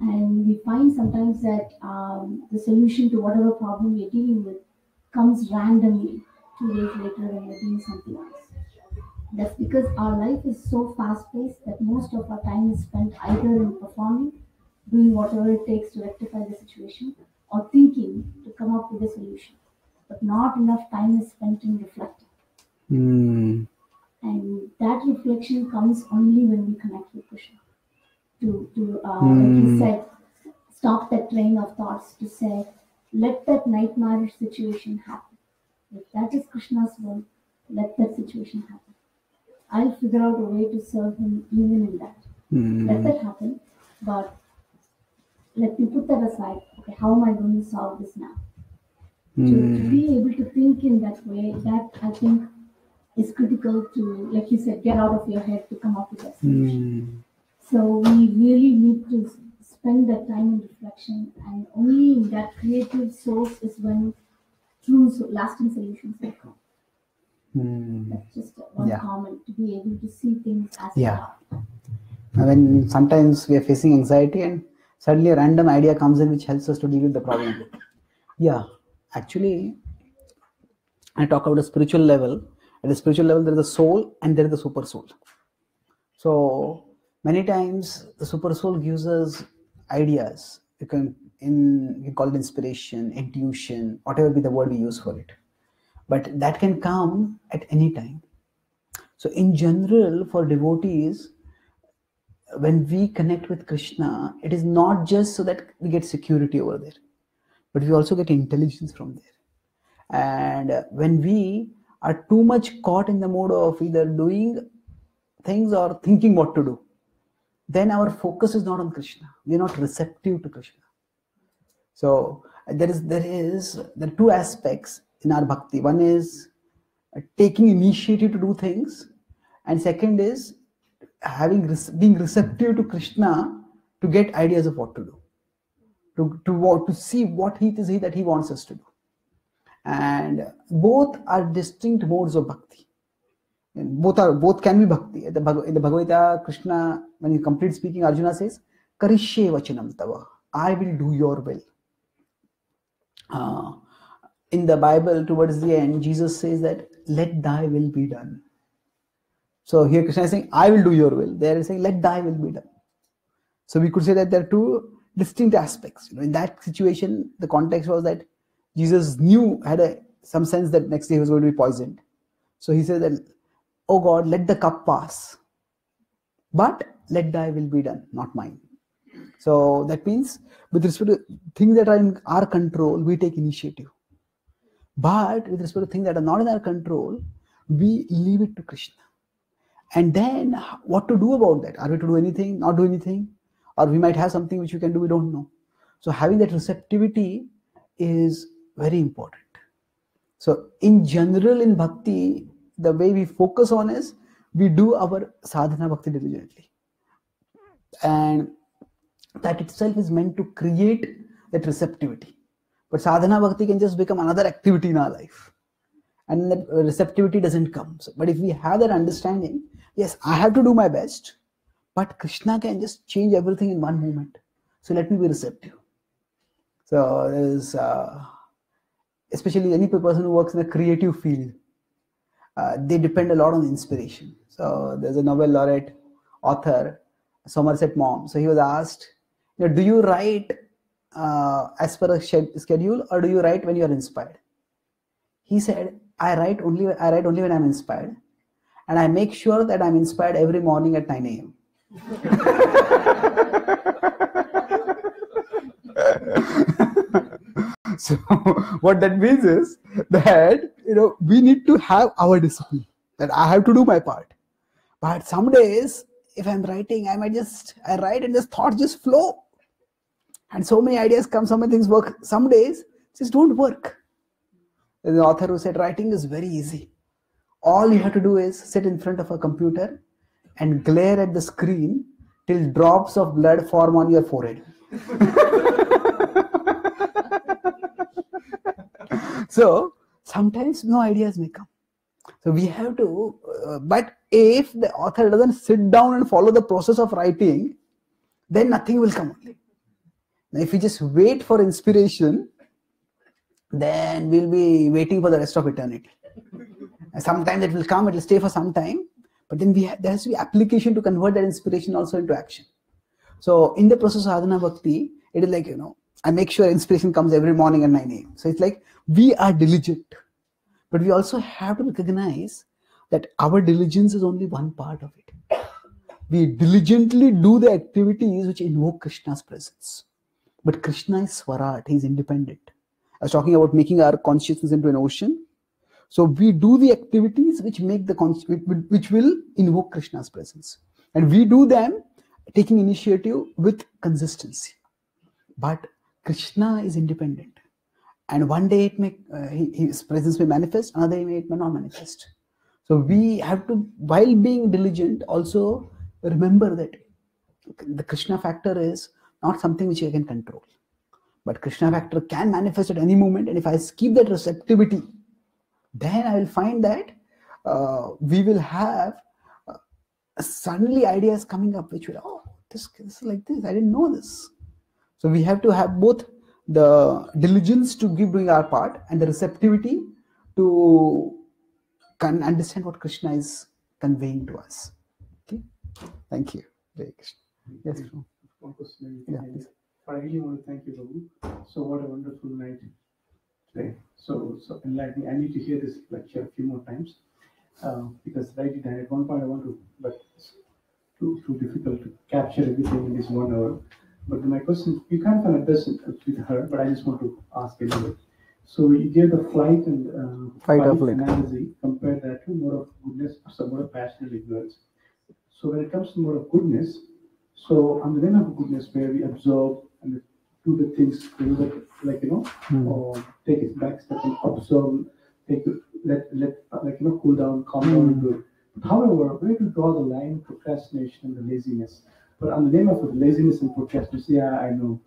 And we find sometimes that um, the solution to whatever problem we're dealing with comes randomly two days later when we're doing something else. That's because our life is so fast paced that most of our time is spent either in performing, doing whatever it takes to rectify the situation, or thinking to come up with a solution. But not enough time is spent in reflecting. Mm. And that reflection comes only when we connect with Krishna. To, to uh, like he Hmm. said, stop that train of thoughts to say, let that nightmarish situation happen. If that is Krishna's will, let that situation happen. I'll figure out a way to serve him even in that. Let Mm. that happen, but let me put that aside. Okay, how am I going to solve this now? to, to Mm. be able to think in that way, that I think is critical to, like you said, get out of your head to come up with a solution. Mm. So we really need to spend that time in reflection, and only in that creative source is when true lasting solutions will come. Mm. That's just one Yeah. comment to be able to see things as Yeah. are. I mean, sometimes we are facing anxiety and suddenly a random idea comes in which helps us to deal with the problem. Yeah, actually, I talk about a spiritual level. At the spiritual level, there is a soul and there is the super soul. So many times the super soul gives us ideas. You can in you call it inspiration, intuition, whatever be the word we use for it. But that can come at any time. So in general, for devotees, when we connect with Krishna, it is not just so that we get security over there, but we also get intelligence from there. And when we are too much caught in the mode of either doing things or thinking what to do, then our focus is not on Krishna. We are not receptive to Krishna. So there is there is are two aspects in our bhakti. One is uh, taking initiative to do things, and second is having being receptive to Krishna to get ideas of what to do, to to to see what he is he that he wants us to do, and both are distinct modes of bhakti. And both are both can be bhakti. The Bhag- in the Bhagavad Gita, Krishna, when he complete speaking, Arjuna says, "Karishye vachanam tava." I will do your will. Uh, in the Bible, towards the end, Jesus says that, "Let Thy will be done." So here Krishna is saying, I will do your will. There is saying, let thy will be done. So we could say that there are two distinct aspects. You know, in that situation, the context was that Jesus knew had a some sense that next day he was going to be poisoned. So he said that, "Oh God, let the cup pass, but let thy will be done, not mine." So that means, with respect to things that are in our control, we take initiative. But with respect to things that are not in our control, we leave it to Krishna. And then what to do about that? Are we to do anything, not do anything? Or we might have something which we can do, we don't know. So having that receptivity is very important. So in general, in bhakti, the way we focus on is we do our sadhana bhakti diligently. And that itself is meant to create that receptivity. But sadhana bhakti can just become another activity in our life. And that receptivity doesn't come. So, but if we have that understanding, yes, I have to do my best, but Krishna can just change everything in one moment. So let me be receptive. So there's uh, especially any person who works in a creative field, uh, they depend a lot on inspiration. So there's a Nobel laureate author, Somerset Maugham. So he was asked, do you write uh, as per a schedule or do you write when you are inspired? He said, I write only I write only when I'm inspired, and I make sure that I'm inspired every morning at 9 a.m. so what that means is that you know we need to have our discipline that i have to do my part but some days if i'm writing i might just i write and just thoughts just flow and so many ideas come so many things work. Some days just don't work. The author who said writing is very easy. All you have to do is sit in front of a computer and glare at the screen till drops of blood form on your forehead. So sometimes no ideas may come. So we have to uh, but if the author doesn't sit down and follow the process of writing then nothing will come only now if we just wait for inspiration then we'll be waiting for the rest of eternity. Sometimes it will come it will stay for some time but then we have, there has to be application to convert that inspiration also into action. So in the process of sadhana bhakti it is like you know i make sure inspiration comes every morning at 9 a.m so it's like we are diligent but we also have to recognize that our diligence is only one part of it. We diligently do the activities which invoke krishna's presence but krishna is swarat he's independent. I was talking about making our consciousness into an ocean. So we do the activities which make the which will invoke krishna's presence. And we do them taking initiative with consistency. But krishna is independent. And one day it may uh, his presence may manifest another day it may not manifest. So we have to while being diligent also remember that the krishna factor is not something which i can control. But krishna factor can manifest at any moment and if i keep that receptivity then i will find that uh, we will have uh, suddenly ideas coming up which will oh this, this is like this. I didn't know this. So we have to have both the diligence to keep doing our part and the receptivity to can understand what Krishna is conveying to us. Okay, thank you. yes Krishna. Yes, Prabhu. One. Yeah. But I really want to thank you, Babu. So what a wonderful night today. So so enlightening. I need to hear this lecture a few more times uh, because right at one point I want to, but it's too too difficult to capture everything in this one hour. But my question, you can't kind of address it with her, but I just want to ask anyway. So you gave the flight and uh, flight. analogy, compare that to mode of goodness or some more of passion and ignorance. So when it comes to mode of goodness, so on the line of goodness where we observe and do the things, like you know, hmm. or take it back step and observe, take it, let let like you know cool down, calm down, and do it. However, where to draw the line procrastination and the laziness? But on the name of it, laziness and procrastination, yeah, I know,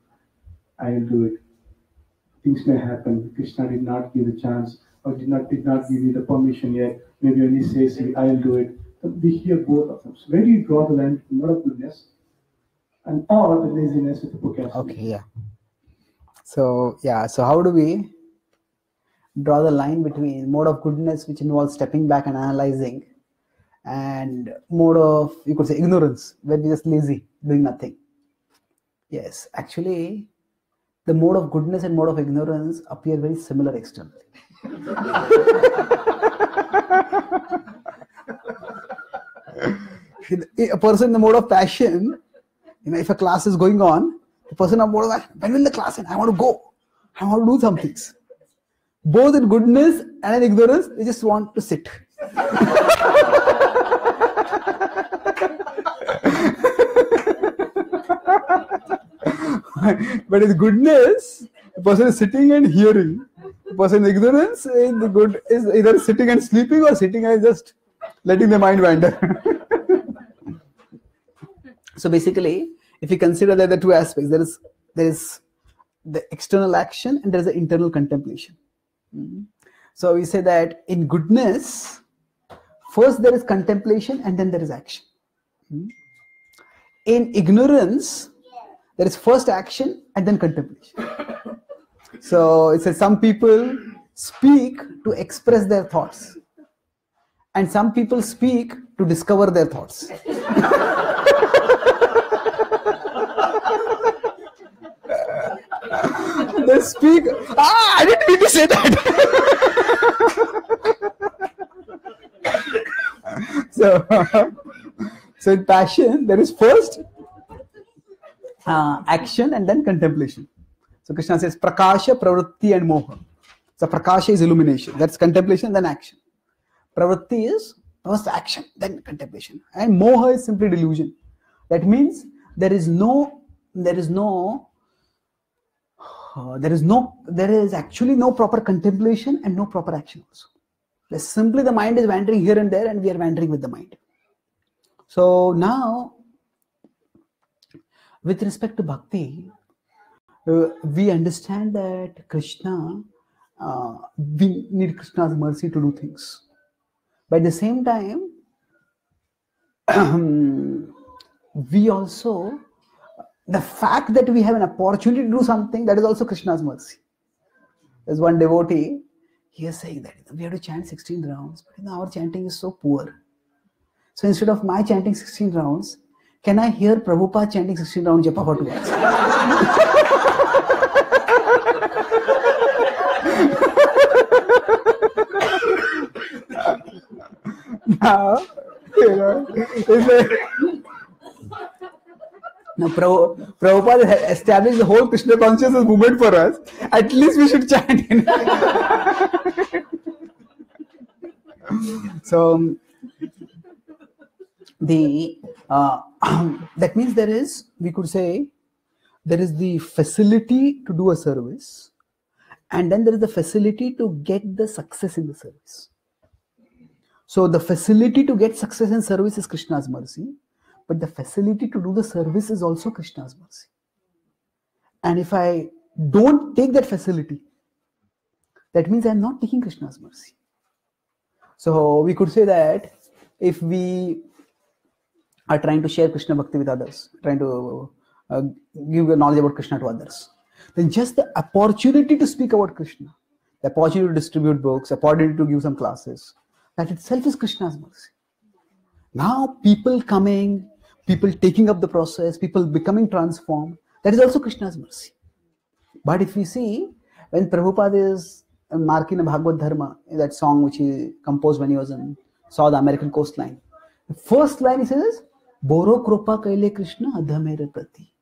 I'll do it. Things may happen. Krishna did not give the chance, or did not did not give you the permission yet. Maybe when he says, "I'll do it," So we hear both of them. So where do you draw the line mode of goodness and or the laziness with the procrastination? Okay, yeah. So yeah, so how do we draw the line between mode of goodness, which involves stepping back and analyzing, and mode of you could say ignorance, where we're just lazy, doing nothing. Yes, actually, the mode of goodness and mode of ignorance appear very similar externally. a person in the mode of passion, you know, if a class is going on, the person of when will the class end? I want to go. I want to do some things. Both in goodness and in ignorance, they just want to sit. but in goodness, the person is sitting and hearing. The person in ignorance in the good is either sitting and sleeping or sitting and just letting the mind wander. so basically, if you consider that the two aspects, there is there is the external action and there is the internal contemplation. Mm. So we say that in goodness, first there is contemplation and then there is action. Mm. In ignorance, there is first action and then contemplation. So it says some people speak to express their thoughts, and some people speak to discover their thoughts. they speak. Ah, I didn't mean to say that. so, so in passion, there is first uh, action and then contemplation. So Krishna says prakasha, pravritti, and moha. So prakasha is illumination. That's contemplation, then action. Pravritti is first action, then contemplation, and moha is simply delusion. That means there is no, there is no, uh, there is no, there is actually no proper contemplation and no proper action also. There's simply the mind is wandering here and there, and we are wandering with the mind. So now with respect to bhakti, uh, we understand that Krishna, uh, we need Krishna's mercy to do things. At the same time, we also, the fact that we have an opportunity to do something, that is also Krishna's mercy. There's one devotee, he is saying that we have to chant 16 rounds, but our chanting is so poor. So instead of my chanting 16 rounds, can I hear Prabhupada chanting 16 rounds japa for two hours? now, you know, now Prabhu, Prabhupada established the whole Krishna consciousness movement for us. At least we should chant. so the uh, that means there is we could say there is the facility to do a service and then there is the facility to get the success in the service so the facility to get success in service is krishna's mercy but the facility to do the service is also krishna's mercy and if i don't take that facility that means i'm not taking krishna's mercy so we could say that if we are trying to share Krishna Bhakti with others, trying to uh, give knowledge about Krishna to others, then just the opportunity to speak about Krishna, the opportunity to distribute books, opportunity to give some classes, that itself is Krishna's mercy. Now, people coming, people taking up the process, people becoming transformed. That is also Krishna's mercy. But if we see, when Prabhupada is Markine Bhagavad Dharma, that song which he composed when he was in saw the American coastline, the first line he says, Boro krupa Kaile Krishna Adhamere Prati.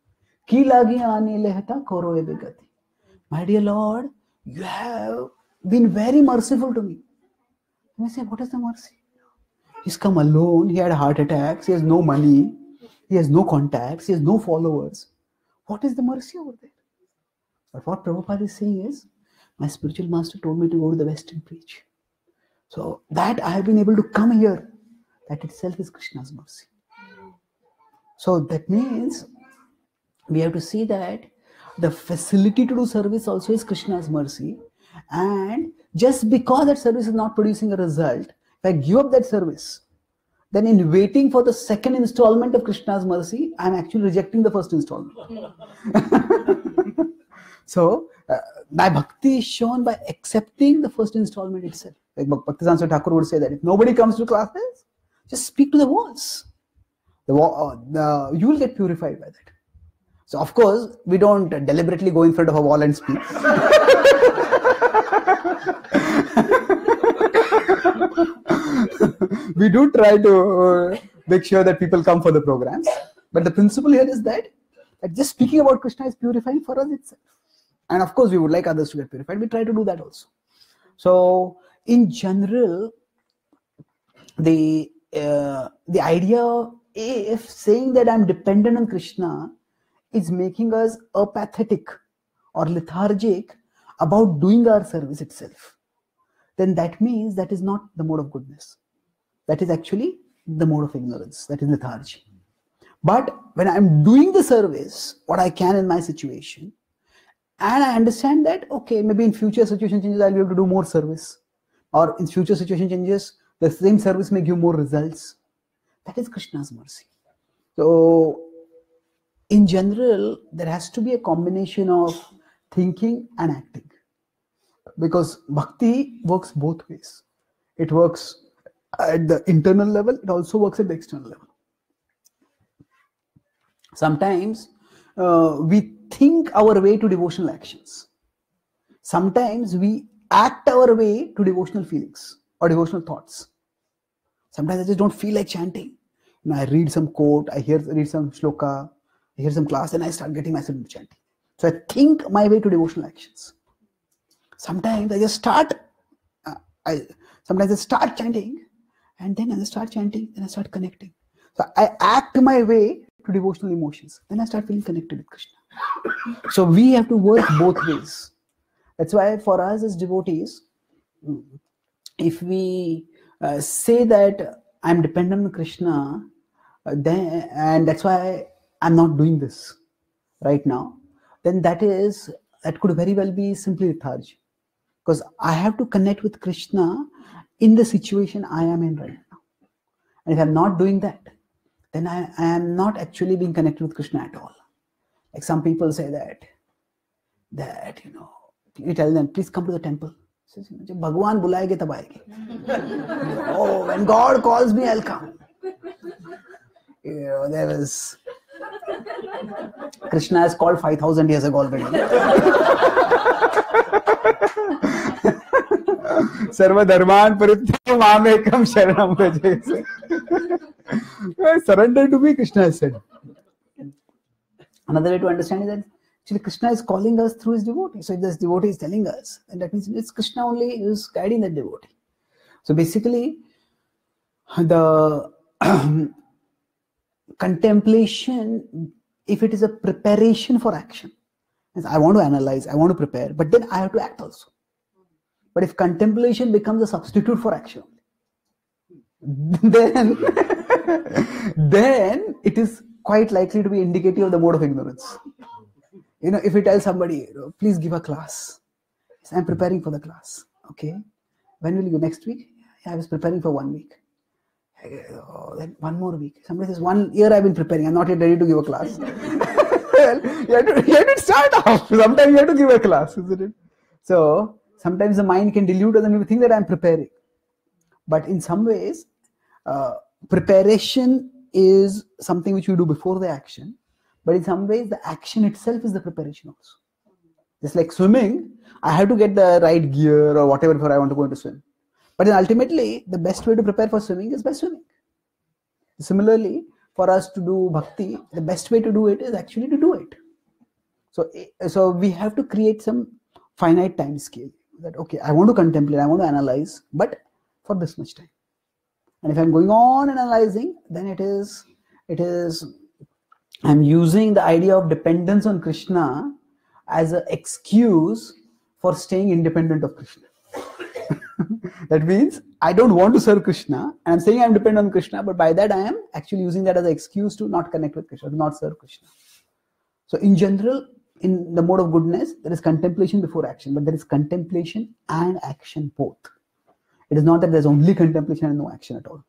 Ki lagi ani lehta koro gati. My dear Lord, you have been very merciful to me. And I say, what is the mercy? He's come alone, he had heart attacks, he has no money, he has no contacts he has no followers. What is the mercy over there? But what prabhupada is saying is my spiritual master told me to go to the west and preach. So that i have been able to come here. That itself is krishna's mercy. So that means we have to see that the facility to do service also is Krishna's mercy. And just because that service is not producing a result, if I give up that service, then in waiting for the second installment of Krishna's mercy, I'm actually rejecting the first installment. so uh, my bhakti is shown by accepting the first installment itself. Like Bhaktivedanta Thakur would say that if nobody comes to classes, just speak to the walls the, uh, the you will get purified by that So of course, we don't deliberately go in front of a wall and speak. we do try to uh, make sure that people come for the programs. But the principle here is that, that just speaking about Krishna is purifying for us itself. And of course, we would like others to get purified. We try to do that also. So, in general, the uh, the idea if saying that I'm dependent on Krishna is making us apathetic or lethargic about doing our service itself, then that means that is not the mode of goodness. That is actually the mode of ignorance, that is lethargy. But when I'm doing the service, what I can in my situation, and I understand that, okay, maybe in future situation changes, I'll be able to do more service. Or in future situation changes, the same service may give more results. That is Krishna's mercy. So, in general, there has to be a combination of thinking and acting. Because bhakti works both ways. It works at the internal level, it also works at the external level. Sometimes uh, we think our way to devotional actions. Sometimes we act our way to devotional feelings or devotional thoughts. Sometimes I just don't feel like chanting. I read some quote, I hear read some shloka, I hear some class, and I start getting myself into chanting. So I think my way to devotional actions. Sometimes I just start, uh, I sometimes I start chanting, and then I start chanting, then I start connecting. So I act my way to devotional emotions. Then I start feeling connected with Krishna. so we have to work both ways. That's why for us as devotees, if we uh, say that I'm dependent on Krishna, uh, then and that's why I'm not doing this right now, then that is that could very well be simply lethargy. Because I have to connect with Krishna in the situation I am in right now. And if I'm not doing that, then I, I am not actually being connected with Krishna at all. Like some people say that, that, you know, you tell them, please come to the temple. Says, "जब भगवान बुलाएंगे तब आएंगे. oh, when God calls me, I'll come. You know, there was Krishna has called 5,000 years ago already. सर्वधर्मान परित्यज्य मामेकम शरणम भजे surrender to me krishna has said another way to understand is that actually krishna is calling us through his devotee so if this devotee is telling us then that means it's krishna only who's guiding that devotee so basically the contemplation if it is a preparation for action means i want to analyze i want to prepare but then i have to act also but if contemplation becomes a substitute for action, then then it is quite likely to be indicative of the mode of ignorance. You know, if you tell somebody, please give a class, I'm preparing for the class. Okay, when will you? Next week? I was preparing for one week. Oh, then one more week. Somebody says, one year I've been preparing. I'm not yet ready to give a class. well, you have, to, you have to start off. Sometimes you have to give a class, isn't it? So sometimes the mind can delude us and we think that I'm preparing. But in some ways, uh, preparation is something which we do before the action. But in some ways, the action itself is the preparation also. Just like swimming, I have to get the right gear or whatever before I want to go into swim. But then ultimately, the best way to prepare for swimming is by swimming. Similarly, for us to do bhakti, the best way to do it is actually to do it. So, so we have to create some finite time scale that okay i want to contemplate i want to analyze but for this much time. And if i'm going on analyzing then it is it is i'm using the idea of dependence on krishna as an excuse for staying independent of krishna. That means i don't want to serve krishna i'm saying i'm dependent on krishna but by that i am actually using that as an excuse to not connect with krishna not serve krishna. So in general in the mode of goodness, there is contemplation before action, but there is contemplation and action both. It is not that there's only contemplation and no action at all.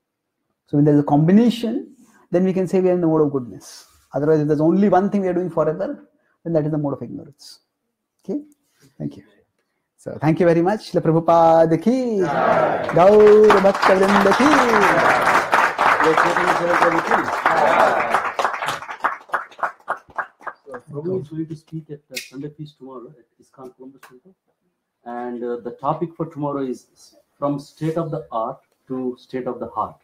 So when there's a combination, then we can say we are in the mode of goodness. Otherwise, if there's only one thing we are doing forever, then that is the mode of ignorance. Okay? Thank you. So thank you very much. La Prabhupada ki, Gaur Bhakta Vrinda ki. Is going to speak at the Sunday Feast tomorrow at ISKCON Columbus Center. And uh, the topic for tomorrow is from state of the art to state of the heart.